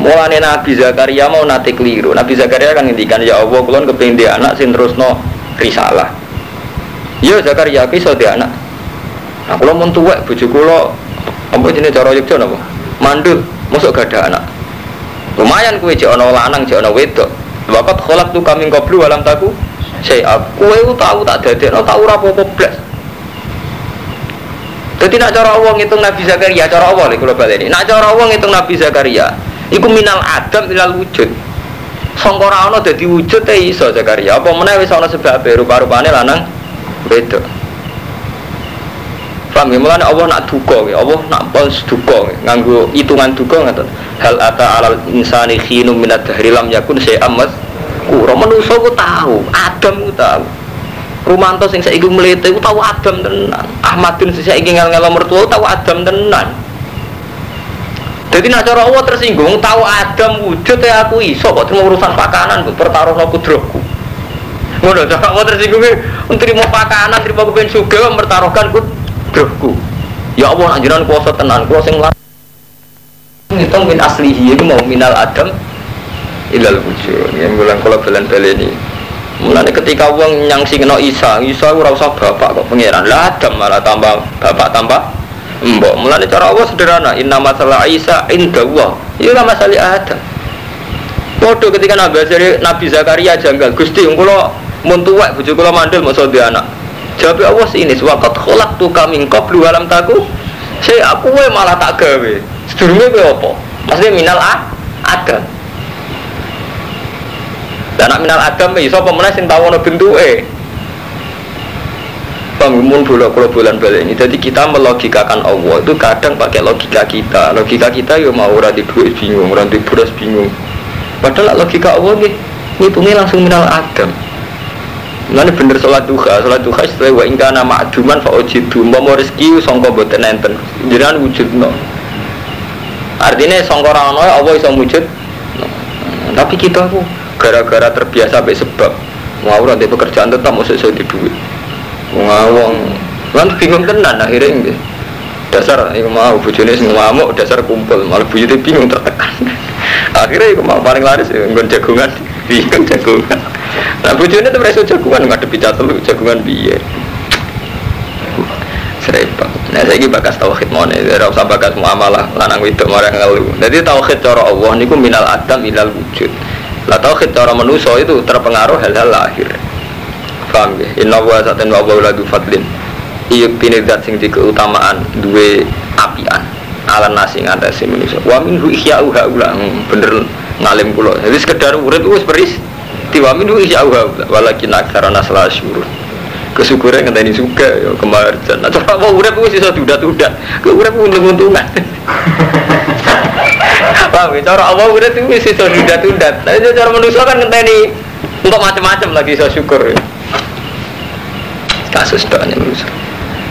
Mulane Nabi Zakaria mau nate keliru. Nabi Zakaria kan ngendikan ya Allah kulon kepengin dia anak sin terusno risalah. Ya Zakaria ki iso anak. Nah kula mun tuwek bojo kula apa jenenge cara Yogyakarta napa? Mandul, masuk gak ada anak. Lumayan kuwi cek ana lanang, cek ana wedok. Wakat kholak tu kami qablu alam taku saya kue tahu tak dadekno tahu ora apa-apa blas. Jadi nak cara Allah ngitung Nabi Zakaria, cara Allah kalau balik ini. Nak cara Allah ngitung Nabi Zakaria, Iku minal adam ilal wujud. Sangka ana dadi wujud te iso Zakaria. Apa meneh wis ana sebab rupa-rupane lanang beda. Paham ya, mulane Allah nak duka ya, Allah nak pos duka nganggo hitungan duka ngoten. Hal ata alal insani khinum minad dahri lam yakun syai'am mas kura manusa ku tahu, Adam ku tahu. Rumanto sing saiki mlete ku tahu Adam tenan. Ahmadun sing saiki ngel-ngelo mertua tahu Adam tenan. Jadi nak cara Allah tersinggung, tahu Adam wujud ya aku iso kok terima urusan pakanan, pertaruh no kudroku. Ngono cara Allah tersinggung, terima pakanan, terima kepen suga, mempertaruhkan kudroku. Ya Allah, anjuran kuasa tenan, kuasa yang Ngitung min aslihi itu mau minal Adam ilal wujud. Yang bilang kalau belen ini. Mulane ketika wong nyangsi kena Isa, Isa ora usah bapak kok pangeran. Lah Adam malah tambah bapak tambah Mbok, mulane cara Allah sederhana. Inna masalah Isa inda Allah. Iya lah masalah Adam. Waduh ketika Nabi Nabi Zakaria janggal, Gusti kula mun tuwek bojo kula mandel mau dia anak. Jawab Allah ini waqat kholak tu kami qablu alam taku. Saya aku malah tak gawe. Sedurunge kowe apa? Maksudnya minal a Adam. Dan minal Adam iso apa meneh sing tawono bentuke? Bangun bola kalau bulan balik ini. Jadi kita melogikakan Allah itu kadang pakai logika kita. Logika kita ya mau orang di duit bingung orang di beras bingung. Padahal logika Allah nih ngitungnya langsung minal adam. Nanti bener sholat duha, sholat duha setelah wa ingka nama aduman fa ojidu mau rezeki songko boten enten. Jangan wujud no artinya songko rano Allah bisa wujud. No. tapi kita tuh gara-gara terbiasa sampai sebab. Mau di pekerjaan tetap mau sesuai di duit. Ngawang. Kan bingung tenan akhirnya ini dasar ini mau bujune sing ngamuk dasar kumpul. Malah bujune bingung tertekan. Akhirnya itu mau paling laris ya ngon jagungan. Bingung jagungan. Nah bujune tuh mereka jagungan nggak ada bicara telu jagungan biye serempet nah saya ini bakas tauhid mau nih tidak usah bakas muamalah lanang itu marah ngeluh jadi tauhid cara Allah niku minal adam minal wujud lah tauhid cara manusia itu terpengaruh hal-hal lahir. Paham ya? Inna wa saten wa wa ladu fadlin. Iya pini dat sing keutamaan duwe apian. Ala nasi ngatasi manusia. Wa min hu ihya uha ula hmm, bener ngalim kulo jadi sekedar urip wis beris. Tiwa min hu ihya uha ula walakin aksara nasla syurun kesyukuran ngenteni suka ya kemarjan nah coba mau urip wis iso dudat-dudat ke urip untung-untungan. Paham ya? Cara Allah urip wis iso dudat-dudat tapi cara manusia kan ngenteni untuk macam-macam lagi iso syukur ya. Kasus doanya lulus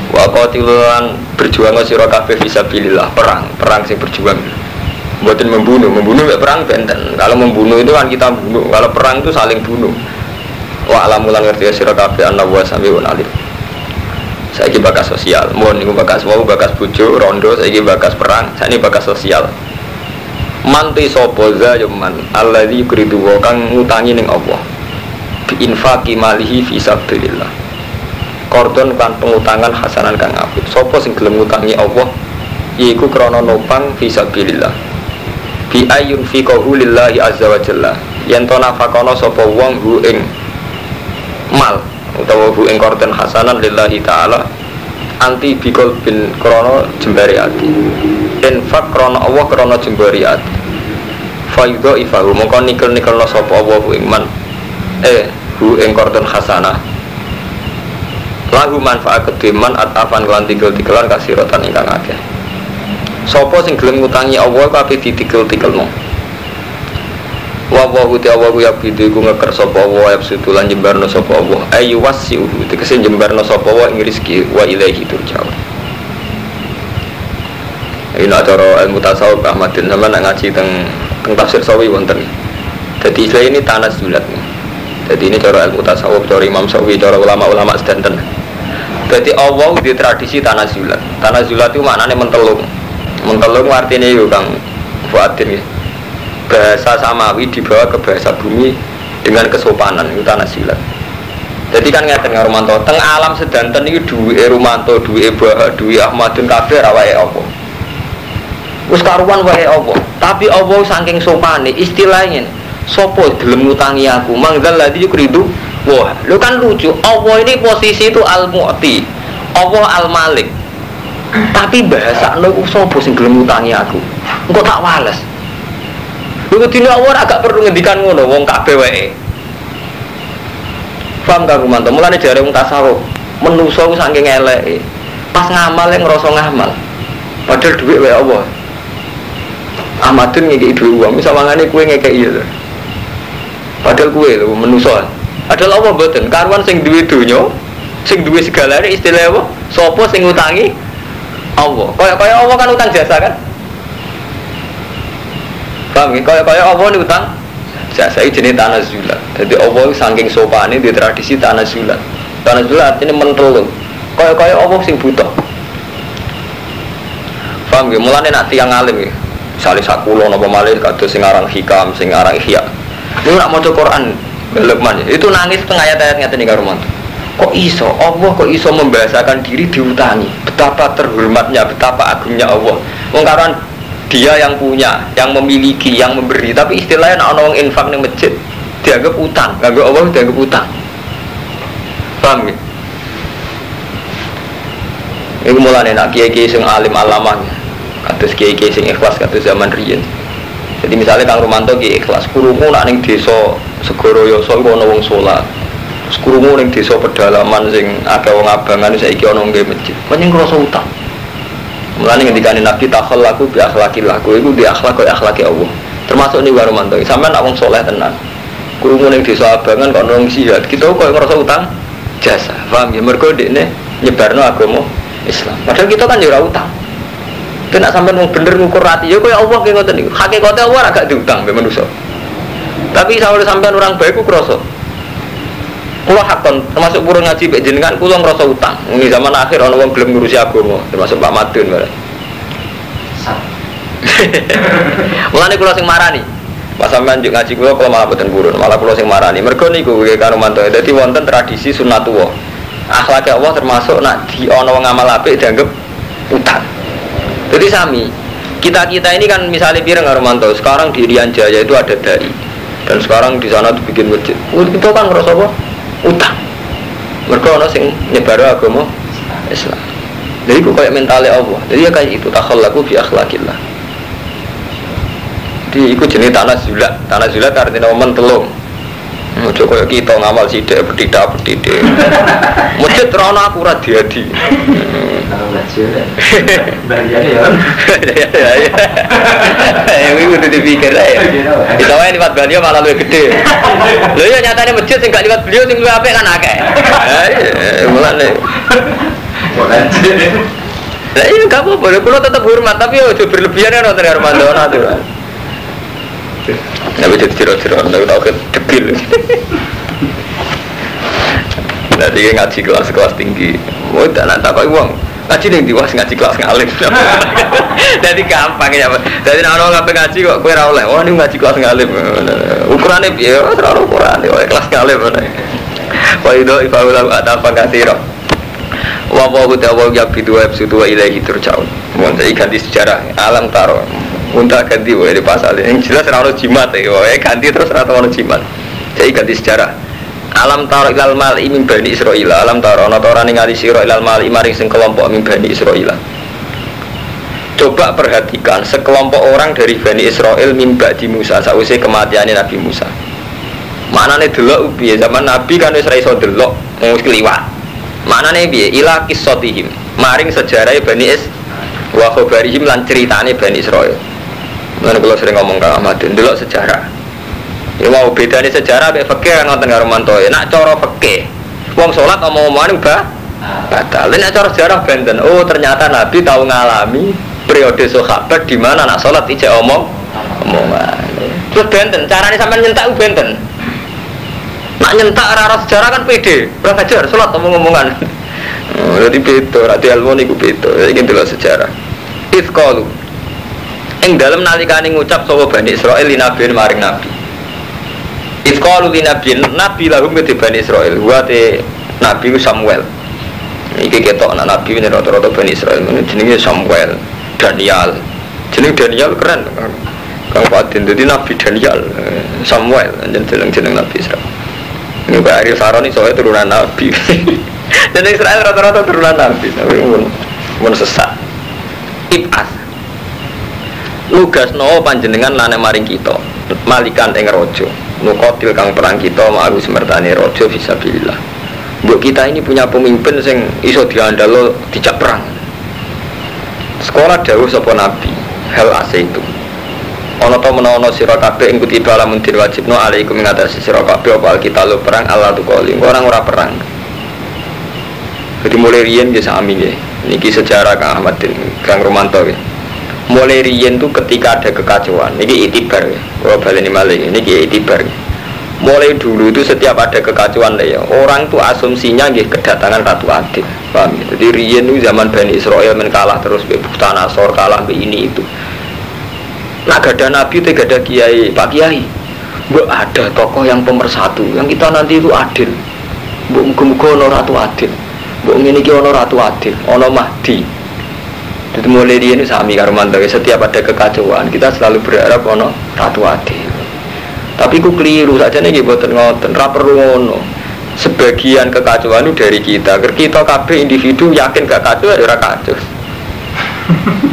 wa qatilan berjuang sira kabeh fisabilillah perang perang sing berjuang. Buatin membunuh. Membunuh ya perang benten. Kalau membunuh itu kan kita bunuh. Kalau perang itu saling bunuh wa alamulan ngerti ya sira kabeh anna wa samiun alim. Saiki bakas sosial. Mohon niku bakas wau bakas bojo rondo saiki bakas perang saiki bakas sosial. Manti sapa za yaman alladzi yuridu kang ngutangi ning Allah. Bi infaqi malihi fi sabilillah. Kordon kan pengutangan hasanan kang apik. Sopo sing gelem ngutangi Allah? Yaiku krono nopang fisabilillah bi ayun fi lillahi azza wa jalla. Yen to nafakono sapa wong hu ing mal utawa hu ing kordon hasanan lillahi taala anti bikol bin krono jembari ati infak krono Allah krono jembari ati fayudo ifahu mongko nikel nikel no sapa Allah hu ing man eh hu ing kordon hasanah. Lahu manfaat kediman atafan kelan tigel tigelan rotan ingkang akeh. Sopo sing gelem ngutangi Allah kabeh ditigel no wa wa uti ya bidu ku ngeker sapa Allah ya sutulan jembarno sapa Allah ayu wasiu tegese jembarno sapa Allah ing rezeki wa ilaihi turja'un Ini nak cara ilmu tasawuf Ahmadin sama nak ngaji teng teng tafsir sawi wonten. Jadi istilah ini tanah zulat. Jadi ini cara ilmu tasawuf, cara Imam Sawi, cara ulama-ulama sedanten. Jadi Allah di tradisi tanah zulat. Tanah zulat itu maknanya mentelung. Mentelung artinya itu kang Fuadin ya. Bahasa samawi dibawa ke bahasa bumi dengan kesopanan itu tanah zulat. Jadi kan ngeten ngarumanto, teng alam sedanten ini duwe Rumanto, duwe Bah, duwe Ahmadun kabeh rawake Allah. Wis karuan wae Allah. Tapi Allah saking sopane istilahnya sopo gelem ngutangi aku. Mangdal ladzi yukridu wah. Lu kan lucu. Allah ini posisi itu al-mu'ti. Allah al-malik. Tapi bahasa lu sopo sing gelem ngutangi aku. Engko tak wales. Lu kudune Allah agak perlu ngendikan ngono wong kabeh wae. Paham gak Rumanto? Mulane jare wong tasawuf menusa ku saking eleke. Pas ngamal yang ngerasa ngamal. Padahal duit wae Allah. Ahmadun ngekei duit uang, misal mangane kue ngekei iya Padahal kue lho menusa. Padahal Allah mboten karuan sing duwe donya, sing duwe segalane istilah apa? Sopo sing ngutangi Allah. Kaya kaya Allah kan utang jasa kan? Paham ya? Kaya kaya Allah ini utang jasa ini jenis tanah zulat. Jadi Allah saking sopane di tradisi tanah zulat. Tanah zulat ini mentelung. Kaya kaya Allah sing buta. Paham ya? Mulane nak tiang alim ya. Misalnya sakulo nopo malih kados sing aran hikam, sing aran ihya. Ini nak maca Quran Lukman ya. Itu nangis tengah ayat-ayat ngeten iki karo Kok iso Allah kok iso membahasakan diri diutangi? Betapa terhormatnya, betapa agungnya Allah. Wong karuan dia yang punya, yang memiliki, yang memberi. Tapi istilahnya nak wong infak ning masjid dianggap utang, dianggap Allah dianggap utang. Paham ya? Ini mulai nak kiai-kiai sing alim alamah kados kiai-kiai sing ikhlas kados zaman riyen. Jadi misalnya Kang Romanto ki ikhlas, kurungu nak ning desa Segoro Yoso wong salat. Terus kurungu ning desa pedalaman sing akeh wong abangan saiki ana nggih masjid. Menyang krasa utang. Mulane ketika Nabi takhallaku bi akhlaqil laku iku di akhlak kaya akhlake Allah. Termasuk nih Kang Romanto. Sampeyan nak wong saleh tenan. Kurungu ning desa abangan kok nang jihad, kita kok ngerasa utang jasa. Paham ya? Mergo dekne nyebarno agama Islam. Padahal kita kan ya ora utang. Kena sampai mau bener ngukur hati, ya kaya Allah kayak ngoten niku. Hakikate Allah agak diutang be manusia. Tapi sampai sampean orang baik ku kroso. Kulo hakon termasuk purun ngaji mbek jenengan kulo ngrasa utang. Ini zaman akhir ana wong gelem ngurusi agama, termasuk Pak Madun bareng. Mulane kulo sing marani. Pas sampean njuk ngaji kulo kulo malah boten purun, malah kulo sing marani. Mergo niku nggih karo mantu. Dadi wonten tradisi sunnatullah. Akhlak Allah termasuk nak di ana wong amal apik dianggap utang. Jadi sami, kita kita ini kan misalnya pireng Armanto, sekarang di Rian Jaya itu ada dai, dan sekarang di sana tuh bikin masjid. Itu kan ngerasa apa? Utang. Mereka orang sing nyebar agama Islam. Jadi itu kayak mentalnya Allah. Jadi ya kayak itu takhallaku fi akhlakillah. Jadi itu jenis tanah zulat. Tanah zulat artinya momen telung. Ojo kaya kita ngamal sidik petidak petidik. Masjid rono aku ora diadi. Ya iki kudu dipikir ae. Itu wae liwat beliau malah lebih gede. Lho ya nyatane masjid sing gak liwat beliau sing luwih apik kan akeh. Mulane. Lah iya gak apa-apa, tetap hormat tapi ojo berlebihan ya nonton hormat aturan. Tapi jadi ciro-ciro, tapi tau ke debil. Jadi ngaji kelas-kelas tinggi, mau tak nak tak uang. Ngaji nih diwas ngaji kelas ngalim. Jadi gampang ya. Jadi orang ngapain ngaji kok kue rawleh. Oh ini ngaji kelas ngalim. Ukurannya biar terlalu ukuran. Oh kelas ngalim. Wah itu ibadah ada apa katiro. Wa wa huda wa yabidu wa yabsudu wa ilaihi turja'un. Mohon saya ganti sejarah alam taro. Unta ganti wae di pasal yang jelas ora jimat ya, wae ganti terus ora ono jimat. Jadi ganti sejarah. Alam taro ilal mal min bani Israil. Alam taro ana ora ningali sira ilal mal maring sing kelompok min bani Israil. Coba perhatikan sekelompok orang dari Bani Israel mimba di Musa sausai kematiannya Nabi Musa. Mana nih delok piye zaman Nabi kan wis ra iso delok wis kliwat. Mana nih piye ila kisotihim maring sejarah Bani Is wa khabarihim lan ceritane Bani Israel. Mana kalau sering ngomong ke Ahmadin, dulu sejarah. Ya mau beda nih sejarah, be fakir kan nonton karo mantoy. Nak coro fakir, uang sholat omong-omongan ubah batal. Nak coro sejarah benten. Oh ternyata Nabi tahu ngalami periode sahabat di mana nak sholat ijek omong omongan. Terus benten, caranya sampai nyentak benten. Nak nyentak arah sejarah kan pede, ora ngajar sholat omong-omongan. Oh, Jadi beda, rati ilmu niku beda. Iki delok sejarah. Ifqalu. Ing dalam nalikane ngucap sapa Bani Israil li nabi maring nabi. Ifqalu li nabi nabi lahum ke Bani Israil. Wa te nabi Samuel. Iki ketok anak nabi ini rata-rata Bani Israil. Ini jenenge Samuel, Daniel. Jeneng Daniel keren. Kang Fatin jadi Nabi Daniel, eh, Samuel, jeneng jeneng Nabi Israel. Ini Pak Ariel Saroni soalnya turunan Nabi. Dan Israel rata-rata turunan Nabi, tapi pun sesat. Ibas. Lugas no panjenengan lane maring kita, malikan ing rojo. Nukotil kang perang kita ma'aru semertane rojo fisabilillah. Mbok kita ini punya pemimpin sing iso diandalo dijak perang. Sekolah dawuh sapa nabi, hal ase itu. Ono to menawa sira kabeh ing kutiba lamun dir wajibno alaikum ing atase sira kabeh apa kita lo perang Allah tu kali. Orang ora perang. Jadi mulai riyen ya sami ya. Niki sejarah Kang Ahmad bin Kang Romanto ya. Mulai riyen tuh ketika ada kekacauan, niki itibar ya. Kalau baleni malih, niki itibar. Ya. Mulai dulu itu setiap ada kekacauan ya, orang tuh asumsinya nggih kedatangan Ratu Adil. Paham ya? Jadi riyen zaman Bani Israel men kalah terus be Nasor kalah be ini itu. Nah gak ada nabi, tidak ada kiai, pak kiai. Bu ada tokoh yang pemersatu, yang kita nanti itu adil. Bu muga-muga ono ratu adil. Ngene iki ono ratu adil, ono mahdi. Jadi mulai dia ini sami karo mantu, setiap ada kekacauan kita selalu berharap ono ratu adil. Tapi ku keliru saja nih boten ngoten, ra perlu ngono. Sebagian kekacauan itu dari kita. Kita kabeh individu yakin gak kacau ya kacau.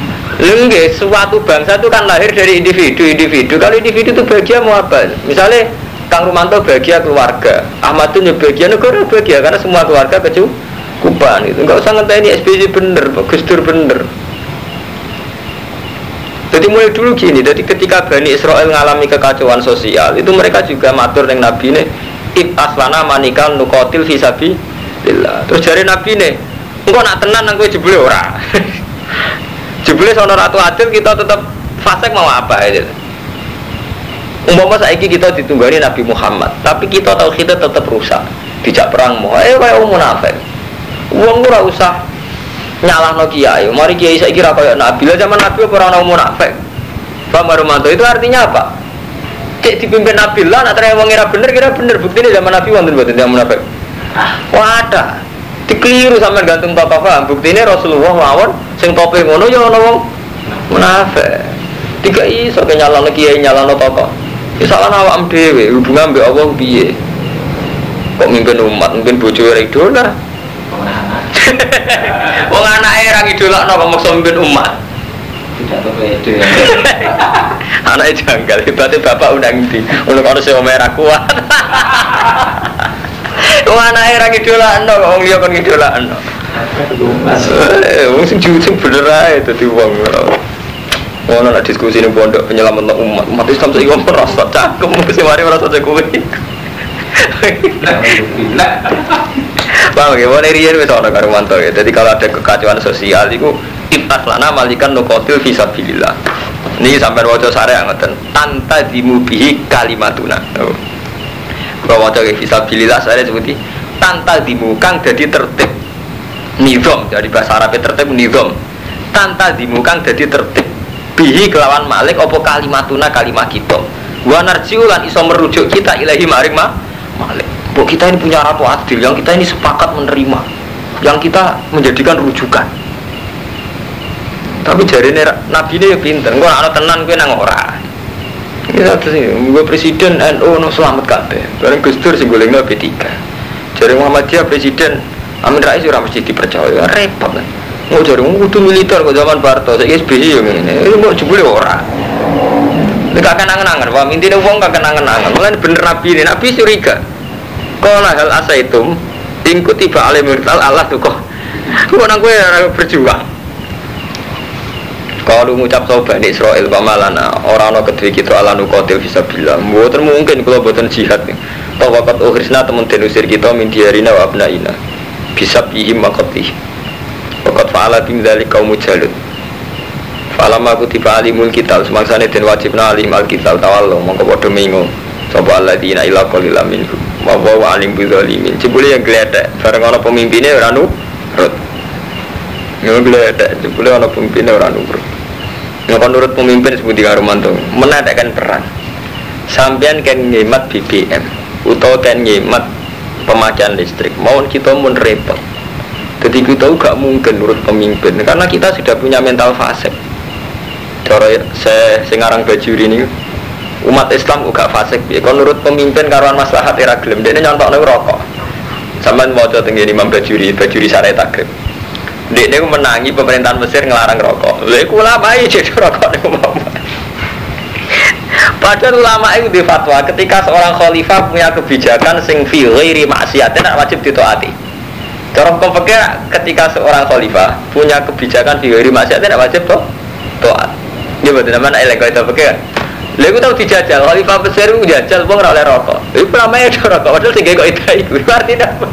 Lengge, suatu bangsa itu kan lahir dari individu-individu. Kalau individu itu bahagia mau apa? Misalnya Kang Rumanto bahagia keluarga, Ahmad itu bahagia negara bahagia karena semua keluarga kecukupan itu. Enggak usah ngenteni SBY bener, Gus Dur bener. Jadi mulai dulu gini, jadi ketika Bani Israel mengalami kekacauan sosial, itu mereka juga matur dengan Nabi ini, Ib aslana manikal nukotil visabi Terus jari Nabi ini, enggak nak tenan nang kowe jebule ora. Jebule sono ratu adil kita tetap fasik mau apa itu. Umpama saiki kita ditunggani Nabi Muhammad, tapi kita tahu kita tetap rusak, tidak perang mau. Eh kayak umum munafik. Uang ora usah nyalahno kiai. Mari kiai saya kira kayak Nabi. Lah zaman Nabi apa orang munafik? Pak Marumanto itu artinya apa? Cek dipimpin Nabi lah, nak ternyata wong bener kira bener. Bukti ini zaman Nabi wonten mboten yang munafik. Wah ada. Dikeliru sama gantung paham. Bukti ini Rasulullah mawon sing tope ngono ya ana wong munafik. Tiga iso ke nyalano kiai nyalano tokoh. Ya salah awak dhewe, hubungan mbek Allah piye? Kok mimpin umat, mimpin bojo ora idola. Wong anake ra ngidolakno kok maksa mimpin umat.
Tidak berbeda ya.
Anaknya janggal, hebatnya bapak undang di Untuk orang sewa merah kuat Wong anaknya ra ngidolakno kok wong liya kon ngidolakno. Eh, wong sing sing bener ae dadi wong. Ono nak diskusi ning pondok penyelamat umat. Umat Islam saiki wong merasa cangkem sing mari merasa cangkem. Bang, ya, mana rian wis ana karo mantu ya. Jadi kalau ada kekacauan sosial itu kita lana malikan nukotil fisabilillah. Ini sampai wajah sare ngoten. Tanta dimubihi kalimatuna. Oh. Kalau wajah fisabilillah saya seperti tanta dimukang jadi tertib. Nizam jadi bahasa Arab tertib nizam. Tanta dimukang jadi tertib. Bihi kelawan malik opo kalimatuna kalimat kita? Wa narjiulan iso merujuk kita ilahi maring ma malik. Bu kita ini punya ratu adil yang kita ini sepakat menerima. Yang kita menjadikan rujukan. Tapi jari ini nabi ini ya pinter gue anak tenan gue nang ora kita sih gue presiden NU no selamat kabeh. Bareng Gus Dur sih gue B3 jari Muhammadiyah presiden Amin Rais ora mesti dipercaya repot kan mau mau kudu militer kok zaman Barto saya SBY yang ini itu mau jebule ora. Ini gak kenangan-angan wah intinya uang gak kenangan-angan malah bener nabi ini nabi curiga Kola hal asa itu Ingku tiba alim murtal Allah tuh kok Kok nang gue berjuang Kalau ngucap di Israel pamalana Orang no kedua kita ala nukotil bilang Buatan mungkin kalau buatan jihad. Tawakat ukhrisna temen denusir kita Min diarina wa abnaina. Bisa bihim makotih Wakat fa'ala bim dhali kaum mujalud. Falam aku tiba alimul kitab. Semangsane den wajibna alim al kitab tawallo mongko padha mengo. Sapa alladzina ila qalila minhum. Wa wa alim bidzalimin jebule yang gledek. Bareng ana pemimpinnya ora nurut. Ya gledek jebule ana pemimpinnya ora nurut ya kon nurut pemimpin sebuti karo mantu menadakan perang. Sampean kan ngemat BBM utawa kan ngemat pemakaian listrik. Mau kita mun repot. Jadi kita gak mungkin nurut pemimpin karena kita sudah punya mental fase cara saya sengarang baju ini umat Islam gak fasik. Ya kalau nurut pemimpin karuan maslahat era gelem dia nyontok rokok. Sampean mau coba tinggi imam bajuri bajuri syariat takrib dia ini menangi pemerintahan Mesir ngelarang rokok lha iku ulama iki rokok nih Padahal ulama itu di fatwa ketika seorang khalifah punya kebijakan sing fi ghairi maksiat tidak wajib ditaati. Cara hukum fikih ketika seorang khalifah punya kebijakan fi ghairi tidak wajib toh taat. Dia betul nama elek itu fikih. Lha iku tau dijajal, khalifah besar itu jajal wong ora oleh rokok. Iku namanya itu rokok, padahal sing kok itu iku. Apa?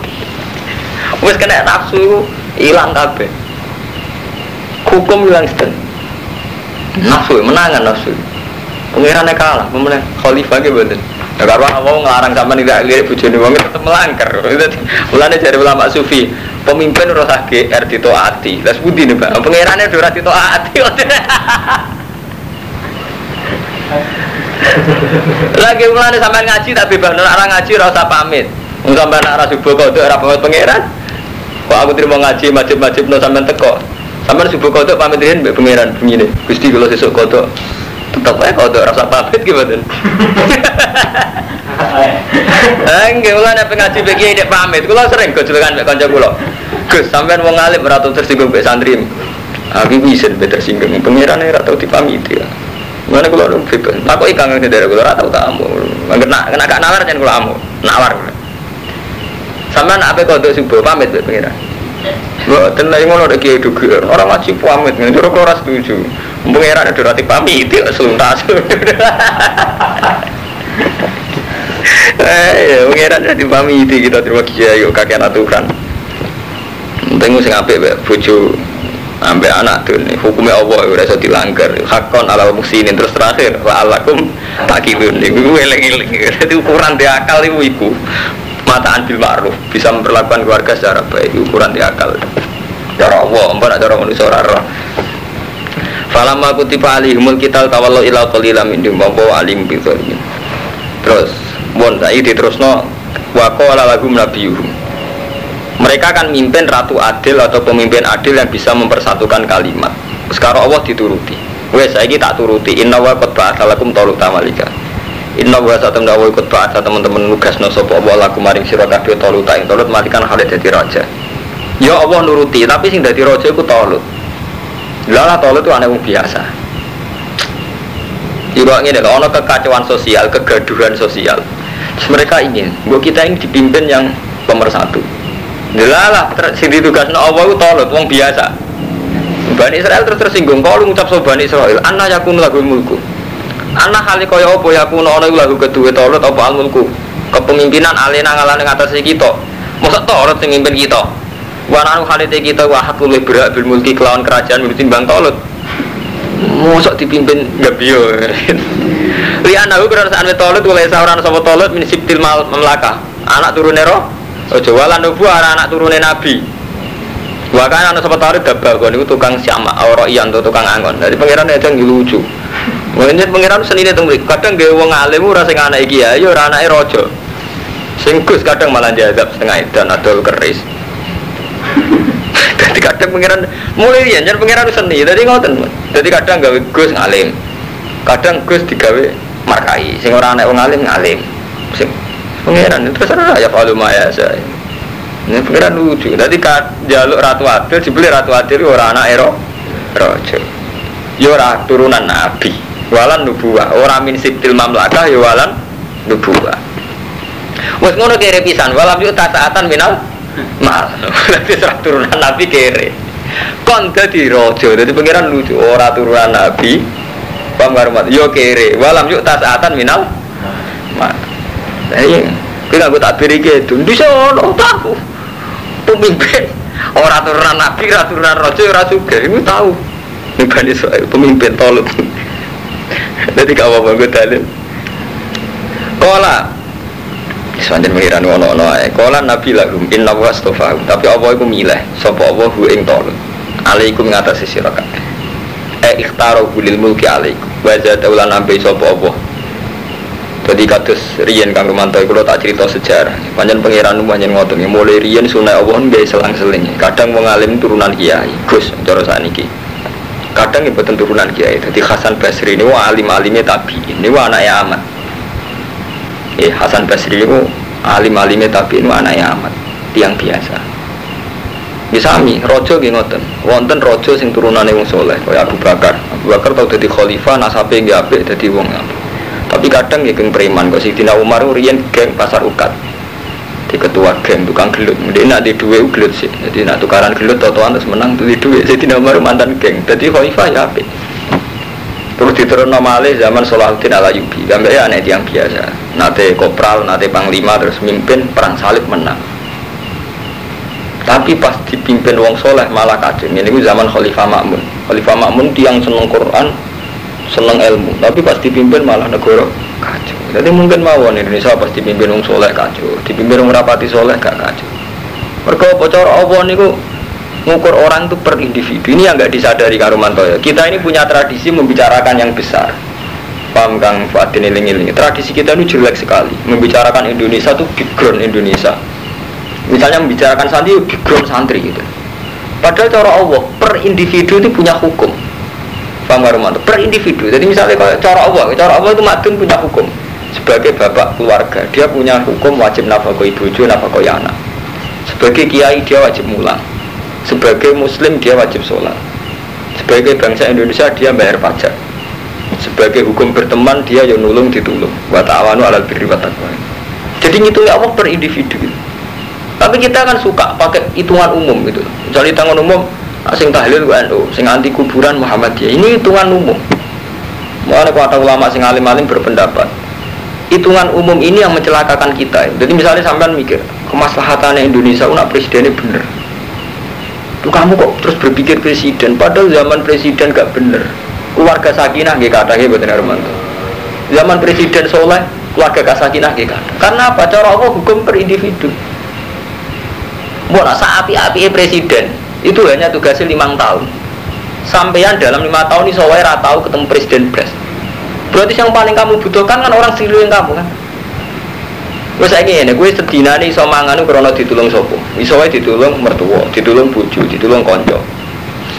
Wis kena nafsu hilang kabeh. Hukum hilang sedeng. Nafsu menangan nafsu. Pengirannya kalah, pemenang khalifah gitu betul. Ya karena mau ngelarang sama gak lihat bujuni wong tetap melanggar. Mulanya dari ulama sufi, pemimpin udah GR ati. Las budi nih pak, pengirannya udah ati. Lagi mulanya sampai ngaji tak bebas, orang ngaji rasa pamit. Sampai nak rasa subuh kau tuh pamit pengiran. Kok aku terima ngaji majib-majib no sampai teko. Sampai subuh tuh pamit ini pengiran begini. Gusti kalau sesuk tetap aja kau tuh rasa pamit gimana? Enggak, ulah nek ngaji begini dia pamit. Kulo sering kecelakaan mek kanca kulo. Gus, sampean wong alim ora tersinggung mek santri. Aku bisa tersinggung. Pengiran ora tau dipamiti ya. Mana kalau lu bebas, aku ikan ngerti dari kalau kamu, kena kena gak nawar jangan kalau kamu nawar. Sama apa kau tuh subuh pamit be pengira. Lo tenang ngono ada kiai duga, orang wajib pamit, terus kau ras setuju. Pengira ada rati pamit itu suntas. Eh, pengira ada di pamit kita terima kiai yuk kakek aturan. Tengok sing apik be bojo sampai anak tuh nih hukumnya Allah udah bisa dilanggar hakon ala muksinin terus terakhir wa alakum takilun nih gue eleng eleng itu ukuran di akal itu ibu mataan bil ma'ruf bisa memperlakukan keluarga secara baik ukuran di akal. Cara Allah empat cara manusia orang Falamma kutiba alihimul kita tawallu ila qalilam min mampu alim bi Terus bon saiki diterusno wa qala lahum nabiyuhum. Mereka akan mimpin ratu adil atau pemimpin adil yang bisa mempersatukan kalimat. Sekarang Allah dituruti. Wes saya tak turuti. Inna wa qad ba'atsalakum talut tamalika inna wa satam dawa ikut ba'atsa teman-teman nugas no sapa Allah laku maring sira kabeh talut ing talut matikan Khalid dadi raja. Ya Allah nuruti tapi sing dadi raja iku talut lala talut itu aneh biasa. Juga ini kalau ada kekacauan sosial, kegaduhan sosial, mereka ingin, bahwa kita ini dipimpin yang pemersatu. Delalah sing ditugasno Allah ku tolut wong biasa. Bani Israel terus tersinggung kalau ngucap so Bani Israel anak yakun lagu mulku anak kali kaya apa yakun ana iku lagu kedua tolut apa al mulku kepemimpinan alena ngalane ngatas kita masa tolut sing mimpin kita. Wana anu kali kita wahad luwih berak bil mulki kelawan kerajaan mimpin bang tolut mosok dipimpin gak biyo li anahu karena saat tolut oleh seorang sapa tolut min sibtil mamlaka anak turun nero Ojo wala nubu anak turune nabi. Bahkan anak sapa tarik dabah niku tukang siama ora iyan tukang angon. Dari pangeran aja lucu. Mungkin pangeran seni itu kadang gawe wong alim ora sing anak iki ya, ya ora anake raja. Sing Gus kadang malah diadab setengah dan adol keris. Jadi kadang pangeran mulai ya jangan pangeran seni. Jadi ngoten. Jadi kadang gawe Gus ngalim. Kadang Gus digawe markai. Sing ora anak wong alim ngalim. Sing Pengiran itu terserah ya kalau maya saya. Ini pengiran lucu. Tadi jaluk ratu adil, dibeli ratu adil orang anak ero, rojo. Ya ora turunan nabi. Walan nubuah. Orang min sibtil mamlakah ya walan nubuah. Wes ngono kere pisan. Walam yuk tasaatan minal mal. Berarti serah turunan nabi kere. Kon dadi rojo. Jadi pengiran lucu. Orang turunan nabi. Paham Yo kere. Walam yuk tasaatan minal mal. Iya, kita nggak tak beri gitu. Di sana tahu pemimpin orang turunan nabi, orang turunan rojo, orang suka. Ini tahu. Ini Bani pemimpin tolut. Jadi gak apa-apa gue dalil. Kola Sepanjang mengiran ono-ono ae. Kola Nabi lahum inna wa astofahum. Tapi apa iku milih sapa apa hu ing tolut. Alaikum ngatasi sira kabeh. Eh ikhtaro lil mulki alaikum. Wa zada nambe sapa apa. Jadi kados riyen Kang Romanto kula tak cerita sejarah. Panjen pangeran panjen ngoten mulai riyen sunai Allah nggih selang-seling. Kadang wong turunan kiai, Gus cara sakniki. Kadang ibu turunan kiai. Jadi Hasan Basri ini wah alim-alime tabi. Ini wah anaknya amat. Eh Hasan Basri ini alim-alime tabi ini anaknya amat. Tiang biasa. Misami, rojo nggih ngoten. Wonten rojo sing turunane wong soleh kaya Abu Bakar. Abu Bakar tau dadi khalifah, nasabe nggih apik dadi wong. Tapi kadang ya geng preman, kok Sidina Umar riyen geng pasar ukat. Di ketua geng tukang gelut, dia nak di dua gelut sih. Jadi nak tukaran gelut, tau-tauan terus menang tuh di dua. Sidina Umar mantan geng, jadi khalifah ya apik. Terus diturun nomale zaman Salahuddin ala Yubi, gambar ya aneh yang biasa. Nate kopral, nate panglima, terus mimpin perang salib menang. Tapi pas dipimpin wong soleh malah kacau. Ini zaman Khalifah Makmun. Khalifah Makmun tiang seneng Quran, seneng ilmu tapi pas dipimpin malah negara kacau jadi mungkin mawon Indonesia pas dipimpin wong soleh kacau dipimpin wong rapati soleh gak kacau mereka bocor apa niku ngukur orang itu per individu? Ini yang nggak disadari karo ya kita ini punya tradisi membicarakan yang besar. Paham kang Fadin iling tradisi kita ini jelek sekali. Membicarakan Indonesia itu background Indonesia. Misalnya membicarakan santri background santri gitu. Padahal cara Allah per individu itu punya hukum Paham Romanto? Per individu. Jadi misalnya kalau cara Allah, cara Allah itu madun punya hukum sebagai bapak keluarga. Dia punya hukum wajib nafkah ibu nafkah anak. Sebagai kiai dia wajib mulang. Sebagai muslim dia wajib sholat. Sebagai bangsa Indonesia dia bayar pajak. Sebagai hukum berteman dia yang nulung ditulung. Wa ta'awanu alal birri wa taqwa. Jadi ngitungnya Allah per individu. Tapi kita kan suka pakai hitungan umum gitu. Misalnya hitungan umum sing tahlil NU, sing anti kuburan Muhammadiyah. Ini hitungan umum. Mana kata ulama sing alim-alim berpendapat hitungan umum ini yang mencelakakan kita. Jadi misalnya sampean mikir kemaslahatannya Indonesia, unak presidennya bener. Tuh kamu kok terus berpikir presiden, padahal zaman presiden gak bener. Keluarga sakinah gak kata gitu Armanto. Zaman presiden soleh, keluarga sakinah gak kata. Karena apa? Cara Allah hukum per individu. Mau rasa api-api presiden, itu hanya tugasnya lima tahun sampean dalam lima tahun ini soalnya tahu ketemu presiden pres berarti yang paling kamu butuhkan kan orang yang kamu kan Gue saya ini, gue sedina nih so mangan karena ditulung sopo, misalnya ditulung mertua, ditulung buju, ditulung konco.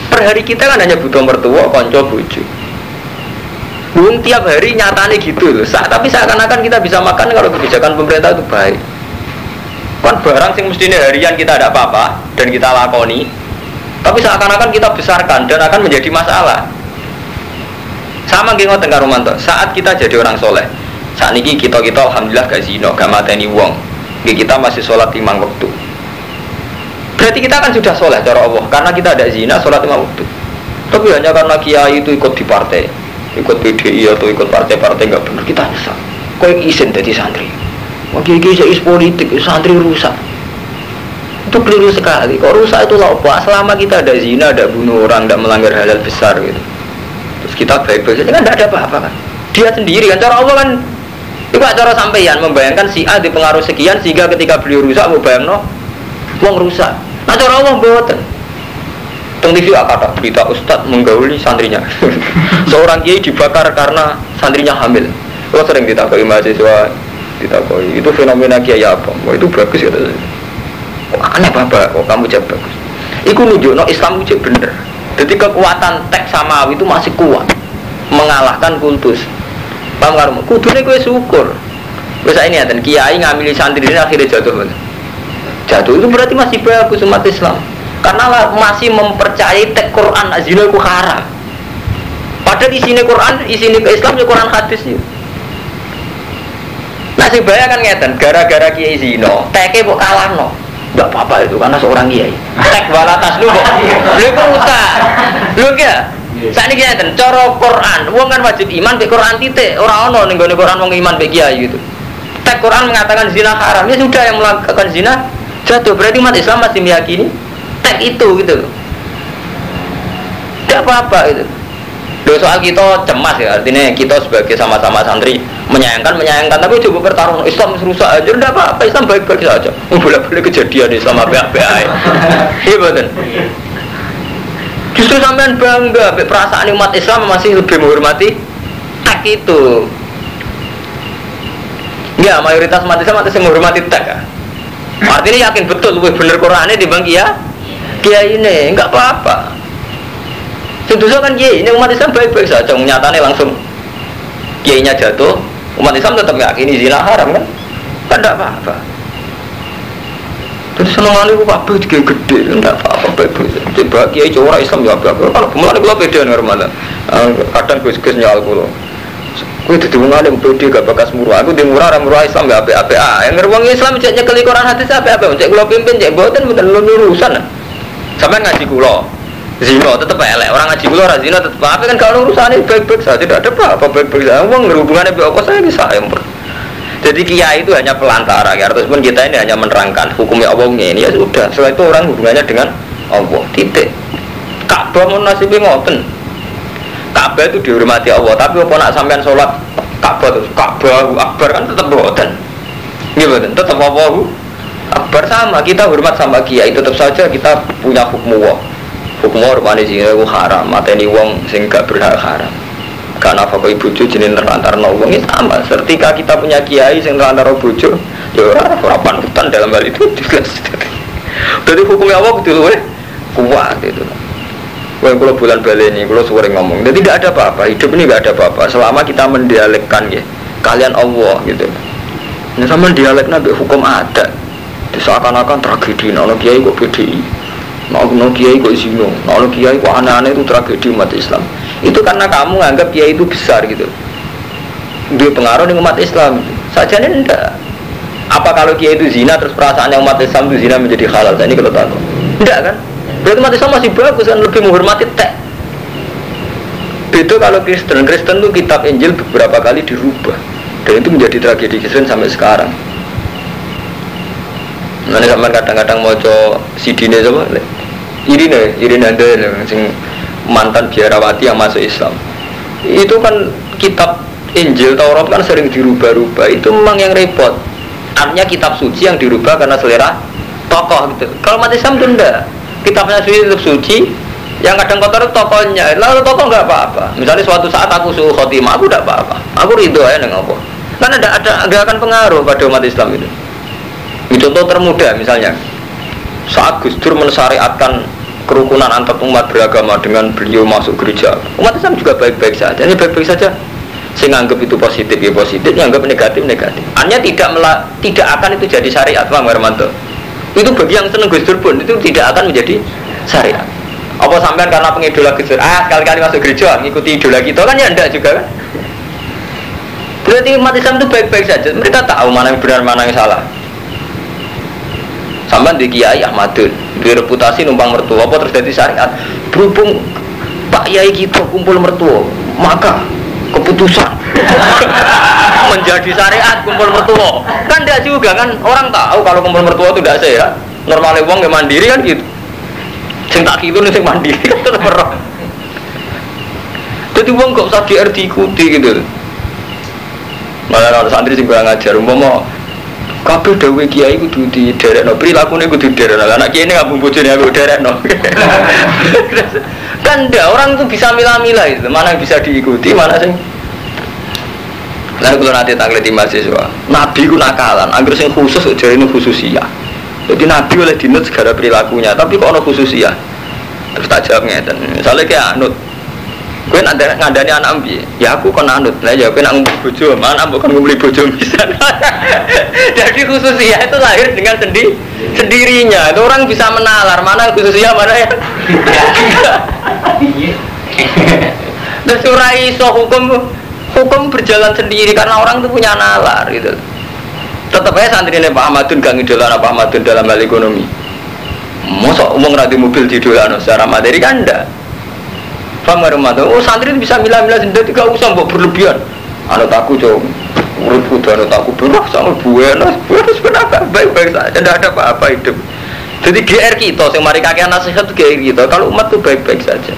Per hari kita kan hanya butuh mertua, konco, buju. Bung tiap hari nyatanya gitu loh, tapi seakan-akan kita bisa makan kalau kebijakan pemerintah itu baik. Kan barang sing mestinya harian kita ada apa-apa dan kita lakoni, tapi seakan-akan kita besarkan dan akan menjadi masalah. Sama geng tengah romanto. Saat kita jadi orang soleh, saat ini kita kita alhamdulillah gak zino, gak mateni wong. Kita masih sholat lima waktu. Berarti kita kan sudah soleh cara Allah, karena kita ada zina sholat lima waktu. Tapi hanya karena kiai itu ikut di partai, ikut PDI atau ikut partai-partai nggak benar kita nyesal. Kau izin jadi santri. Wah kiai kiai politik, santri rusak itu keliru sekali. Kok rusak itu apa selama kita ada zina ada bunuh orang tidak melanggar halal besar gitu. Terus kita baik-baik saja kan tidak ada apa-apa kan? Dia sendiri kan. Cara Allah kan itu cara sampeyan. Membayangkan si A dipengaruh sekian sehingga ketika beliau rusak mau bayang no? Uang rusak. Nah cara Allah buatan Teng TV kata berita Ustadz menggauli santrinya. Seorang kiai dibakar karena santrinya hamil. Kalau sering ditakoi mahasiswa ditakoi. Itu fenomena kiai apa? Wah, itu bagus ya kok aneh bapak kok kamu jawab bagus. Iku nunjuk no Islam itu bener. Jadi kekuatan teks samawi itu masih kuat. Mengalahkan kultus. Paham kamu kudunya gue syukur. Bisa ini ya dan kiai ngambil santri ini akhirnya jatuh jatuh itu berarti masih bagus umat Islam. Karena masih mempercayai teks Quran azina ku haram. Padahal di sini Quran di sini ke Islam ya Quran hadis ya. Bayar kan ngeten, gara-gara kiai zino, teke kok kalah no. Gak apa-apa itu karena seorang kiai. Tek balatas lu kok. Lu kok usah. Lu ya. Saat ini kita coro Quran, uang kan wajib iman be Quran titik, orang ono nih gue Quran wong iman be kiai itu. Tek Quran mengatakan zina haram, ya sudah yang melakukan zina jatuh berarti umat Islam masih meyakini tek itu gitu. Tidak apa-apa itu. Loh, soal kita cemas ya, artinya kita sebagai sama-sama santri menyayangkan, menyayangkan, tapi coba bertarung Islam rusak aja, tidak apa-apa, Islam baik-baik saja. Oh, boleh-boleh kejadian Islam apa-apa Iya betul. Justru sampean bangga, perasaan umat Islam masih lebih menghormati tak itu. Ya, mayoritas umat Islam masih menghormati tak. Ya? Artinya yakin betul, lebih bener Qurannya dibangki ya. Kiai ini, enggak apa-apa. Sing kan kiai, ini umat Islam baik-baik saja, nyatanya langsung kiainya jatuh, umat Islam tetap yakini zina haram kan? Kan tidak apa-apa. Terus seneng itu apa juga gede, tidak apa-apa baik-baik. Coba kiai cowok Islam ya apa-apa. Kalau kemarin kalau beda dengan Ramadan, ah, kadang gus-gus nyal kulo. Kue itu wong alim pede gak bakas murah. Aku di murah orang murah Islam gak apa-apa. Ah, yang ngeruang Islam cek nyekel Quran hadis apa-apa. Cek kulo pimpin cek boten boten urusan. Sampai ngaji kulo zino tetap elek. Orang ngaji kulo orang zino tetap apa kan kalau urusan ini baik-baik saja tidak ada apa-apa baik-baik saja uang berhubungannya apa saya bisa jadi kiai itu hanya pelantara ya terus pun kita ini hanya menerangkan hukumnya Allah ini ya sudah setelah itu orang hubungannya dengan Allah. Titik. Ka'bah mau nasibnya ngoten. Ka'bah itu dihormati Allah tapi apa nak sampean sholat Ka'bah terus? Ka'bah Akbar kan tetap boten gitu tetap Allah Akbar sama. Kita hormat sama kiai tetap saja kita punya hukum Allah hukum rupane zina itu haram. Mateni wong sing gak berhak haram. Karena apa ibu jenis terlantar no wong sama. Ketika kita punya kiai sing terlantar bojo ya orang hutan dalam hal itu. Jelas. Jadi hukumnya apa? Betul weh. Kuat itu Wah, kalau bulan balik ini, kalau sering ngomong, jadi tidak ada apa-apa, hidup ini tidak ada apa-apa. Selama kita mendialekkan ya, kalian Allah gitu. Ini sama dialek nabi hukum ada. Seakan-akan tragedi, nono kiai kok BDI. Mau no kiai kok zino, mau kiai kok aneh-aneh itu tragedi umat Islam. Itu karena kamu nganggap kiai itu besar gitu. Dia pengaruh dengan umat Islam. Saja ini enggak. Apa kalau kiai itu zina terus perasaannya umat Islam itu zina menjadi halal? Ini kalau tahu. Enggak kan? Berarti umat Islam masih bagus kan lebih menghormati teh. Itu kalau Kristen, Kristen itu kitab Injil beberapa kali dirubah dan itu menjadi tragedi Kristen sampai sekarang. Nanti sampai kadang-kadang mau coba sidine coba ini nih, ini nanti sing mantan biarawati yang masuk Islam. Itu kan kitab Injil Taurat kan sering dirubah-rubah. Itu memang yang repot. Artinya kitab suci yang dirubah karena selera tokoh gitu. Kalau mati Islam itu enggak. Kitabnya suci tetap suci, yang kadang kotor itu tokohnya. Lalu tokoh nggak apa-apa. Misalnya suatu saat aku suhu khotimah, aku tidak apa-apa. Aku ridho ya dengan apa. Karena ada ada nggak akan pengaruh pada umat Islam itu. Ini contoh termudah misalnya. Saat Gus Dur mensyariatkan kerukunan antar umat beragama dengan beliau masuk gereja umat Islam juga baik-baik saja. Ini baik-baik saja. Saya anggap itu positif ya positif yang anggap negatif negatif. Hanya tidak mela tidak akan itu jadi syariat Pak Hermanto. Itu bagi yang seneng Gus Dur pun itu tidak akan menjadi syariat. Apa sampean karena pengidola Gus Dur? Ah kali-kali masuk gereja ngikuti idola kita kan? Ya enggak juga kan? Berarti umat Islam itu baik-baik saja. Mereka tahu mana yang benar mana yang salah sama di Kiai Ahmadun di reputasi numpang mertua apa terus jadi syariat? Berhubung Pak Yai kita kumpul mertua maka keputusan menjadi syariat kumpul mertua. Kan tidak juga kan orang tahu kalau kumpul mertua itu tidak sehat. Normalnya uang gak mandiri kan gitu. Sing tak nih sing mandiri kan tetap merah. Jadi uang gak usah diikuti gitu. Malah kalau santri sing ngajar umpama Kabeh dawe kiai kudu di derekno, prilakune kudu derekno. Anak kiai ini ngabung bojone aku derekno. kan enggak orang tuh bisa milah-milah itu, mana bisa diikuti, mana sih? Lalu kalau nanti di mahasiswa, Nabi ku nakalan, anggur sing khusus jadi ini khususia. Jadi Nabi oleh dinut segala perilakunya, tapi kok ono khususia. Terus tak jawab ngeten, misalnya kayak anut, Gue nanti ngandani anak ambi, ya aku kan anut, nah ya nak ngumpul bojo, mana ambo kan ngumpul bojo bisa. Jadi khususnya itu lahir dengan sendi sendirinya. Itu orang bisa menalar mana khususnya mana ya. Terus iso hukum hukum berjalan sendiri karena orang itu punya nalar gitu. Tetap aja santri ini Pak Ahmadun gak ngidolan Pak Ahmadun dalam hal ekonomi. Masa umum rati mobil di secara materi kan enggak Paham Ramadan? Oh santri itu bisa milah-milah sendiri, tidak usah buat berlebihan. Anak aku coba urut kudu anak aku berah sama buenas, buenas kenapa? Baik-baik saja, tidak ada apa-apa hidup. Jadi GR kita, yang mari kakek nasihat itu GR kita. Kalau umat itu baik-baik saja.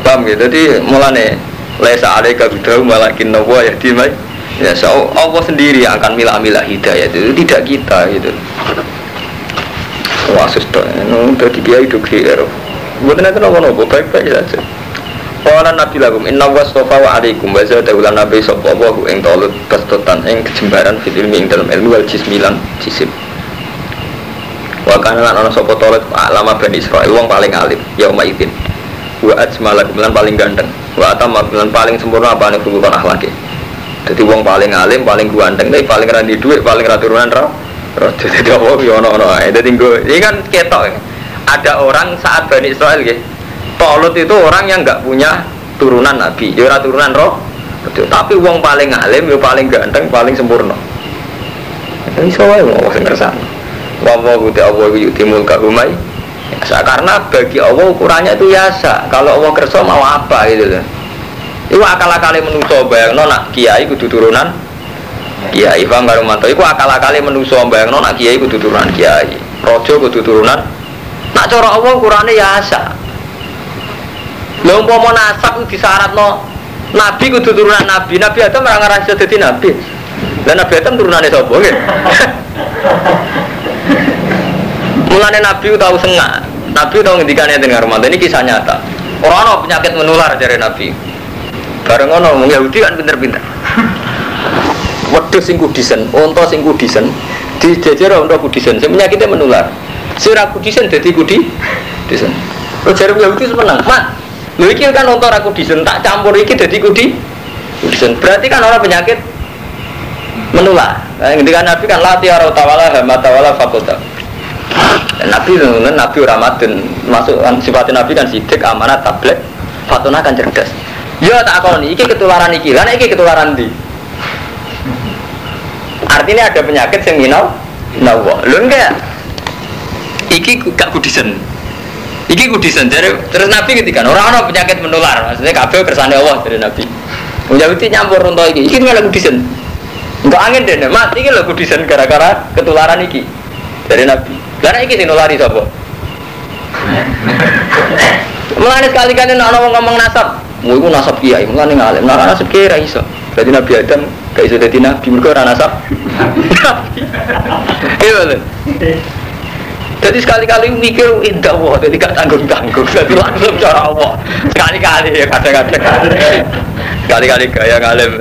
Paham gitu? Jadi mulane Laisa alaika hudahu malakin nawa ya dimai Ya so, Allah sendiri yang akan milah-milah hidayah itu tidak kita gitu Wah sudah, no, tadi kiai itu Bukan itu nopo-nopo, baik-baik saja Qala Nabi lakum inna wastofa wa alaikum wa zada ulan nabi sapa wa hu ing tolut bastotan ing kejembaran fil ilmi ing dalam ilmu wal jismilan jisim. Wa kana lan ana sapa tolut alama bani wong paling alim yauma idzin. Wa ajmala lan paling ganteng. Wa atamma lan paling sempurna apa nek hubungan akhlake. Jadi wong paling alim, paling ganteng, tapi paling ra duit, paling ra turunan ra. Jadi apa yo ono-ono ae. Dadi ini kan ketok. Ada orang saat Bani Israel gitu Tolut itu orang yang nggak punya turunan nabi, ya turunan roh. Tapi uang paling alim, ya paling ganteng, paling sempurna. Ini soalnya mau sing kersane. Wa guti Allah yutimul kahumai. Ya, karena bagi Allah ukurannya itu biasa. Kalau Allah kerso mau apa gitu loh. Itu akal-akali menuso bayang nak kiai kudu turunan kiai paham karo mantu iku akal-akali menuso bayang nak kiai kudu turunan kiai rojo kudu turunan nak cara Allah ukurane biasa Lha umpama nasab disyaratno nabi kudu turunan nabi. Nabi Adam ora ngarasa dadi nabi. Lah Nabi Adam turunane sapa nggih? Mulane nabi tahu sengak. Nabi tahu ngendikane dengan rumah ini kisah nyata. Orang ono penyakit menular dari nabi. Bareng ono wong Yahudi kan pinter-pinter. Wedhus sing kudisen, unta sing kudisen, dijejer unta kudisen, sing penyakitnya menular. Sira kudisen dadi kudi disen. Terus jare Yahudi seneng, "Mat, Lho iki kan untuk aku disen tak campur iki dadi kudi. Disen. Berarti kan orang penyakit menular. Nah, ngendikan Nabi kan lati arau tawala hama tawala fakota. Nabi kan Nabi Ramadan masuk kan sifatnya Nabi kan sidik amanat tablet fatuna kan cerdas. Ya tak kau iki ketularan iki, karena iki ketularan di. Artinya ada penyakit yang minal, nawa. Lu enggak? Iki gak kudisen. Iki kudisan dari terus Nabi ketika orang orang penyakit menular, maksudnya kabel kersane Allah dari Nabi. Yahudi nyampur untuk iki, iki nggak kudisan. Untuk angin deh, mat iki lo kudisan gara-gara ketularan iki dari Nabi. Karena iki sing nulari sapa? Mulane sekali kali nek ana ngomong nasab, mau iku nasab kiai, mulane ngalim. Nah nasab kiai ra iso. Jadi Nabi Adam gak iso dadi nabi, mergo ora nasab. Iya jadi sekali-kali mikir indah wah, jadi gak tanggung-tanggung. Jadi langsung cara Allah. Sekali-kali ya kadang-kadang. Sekali-kali gaya ngalim.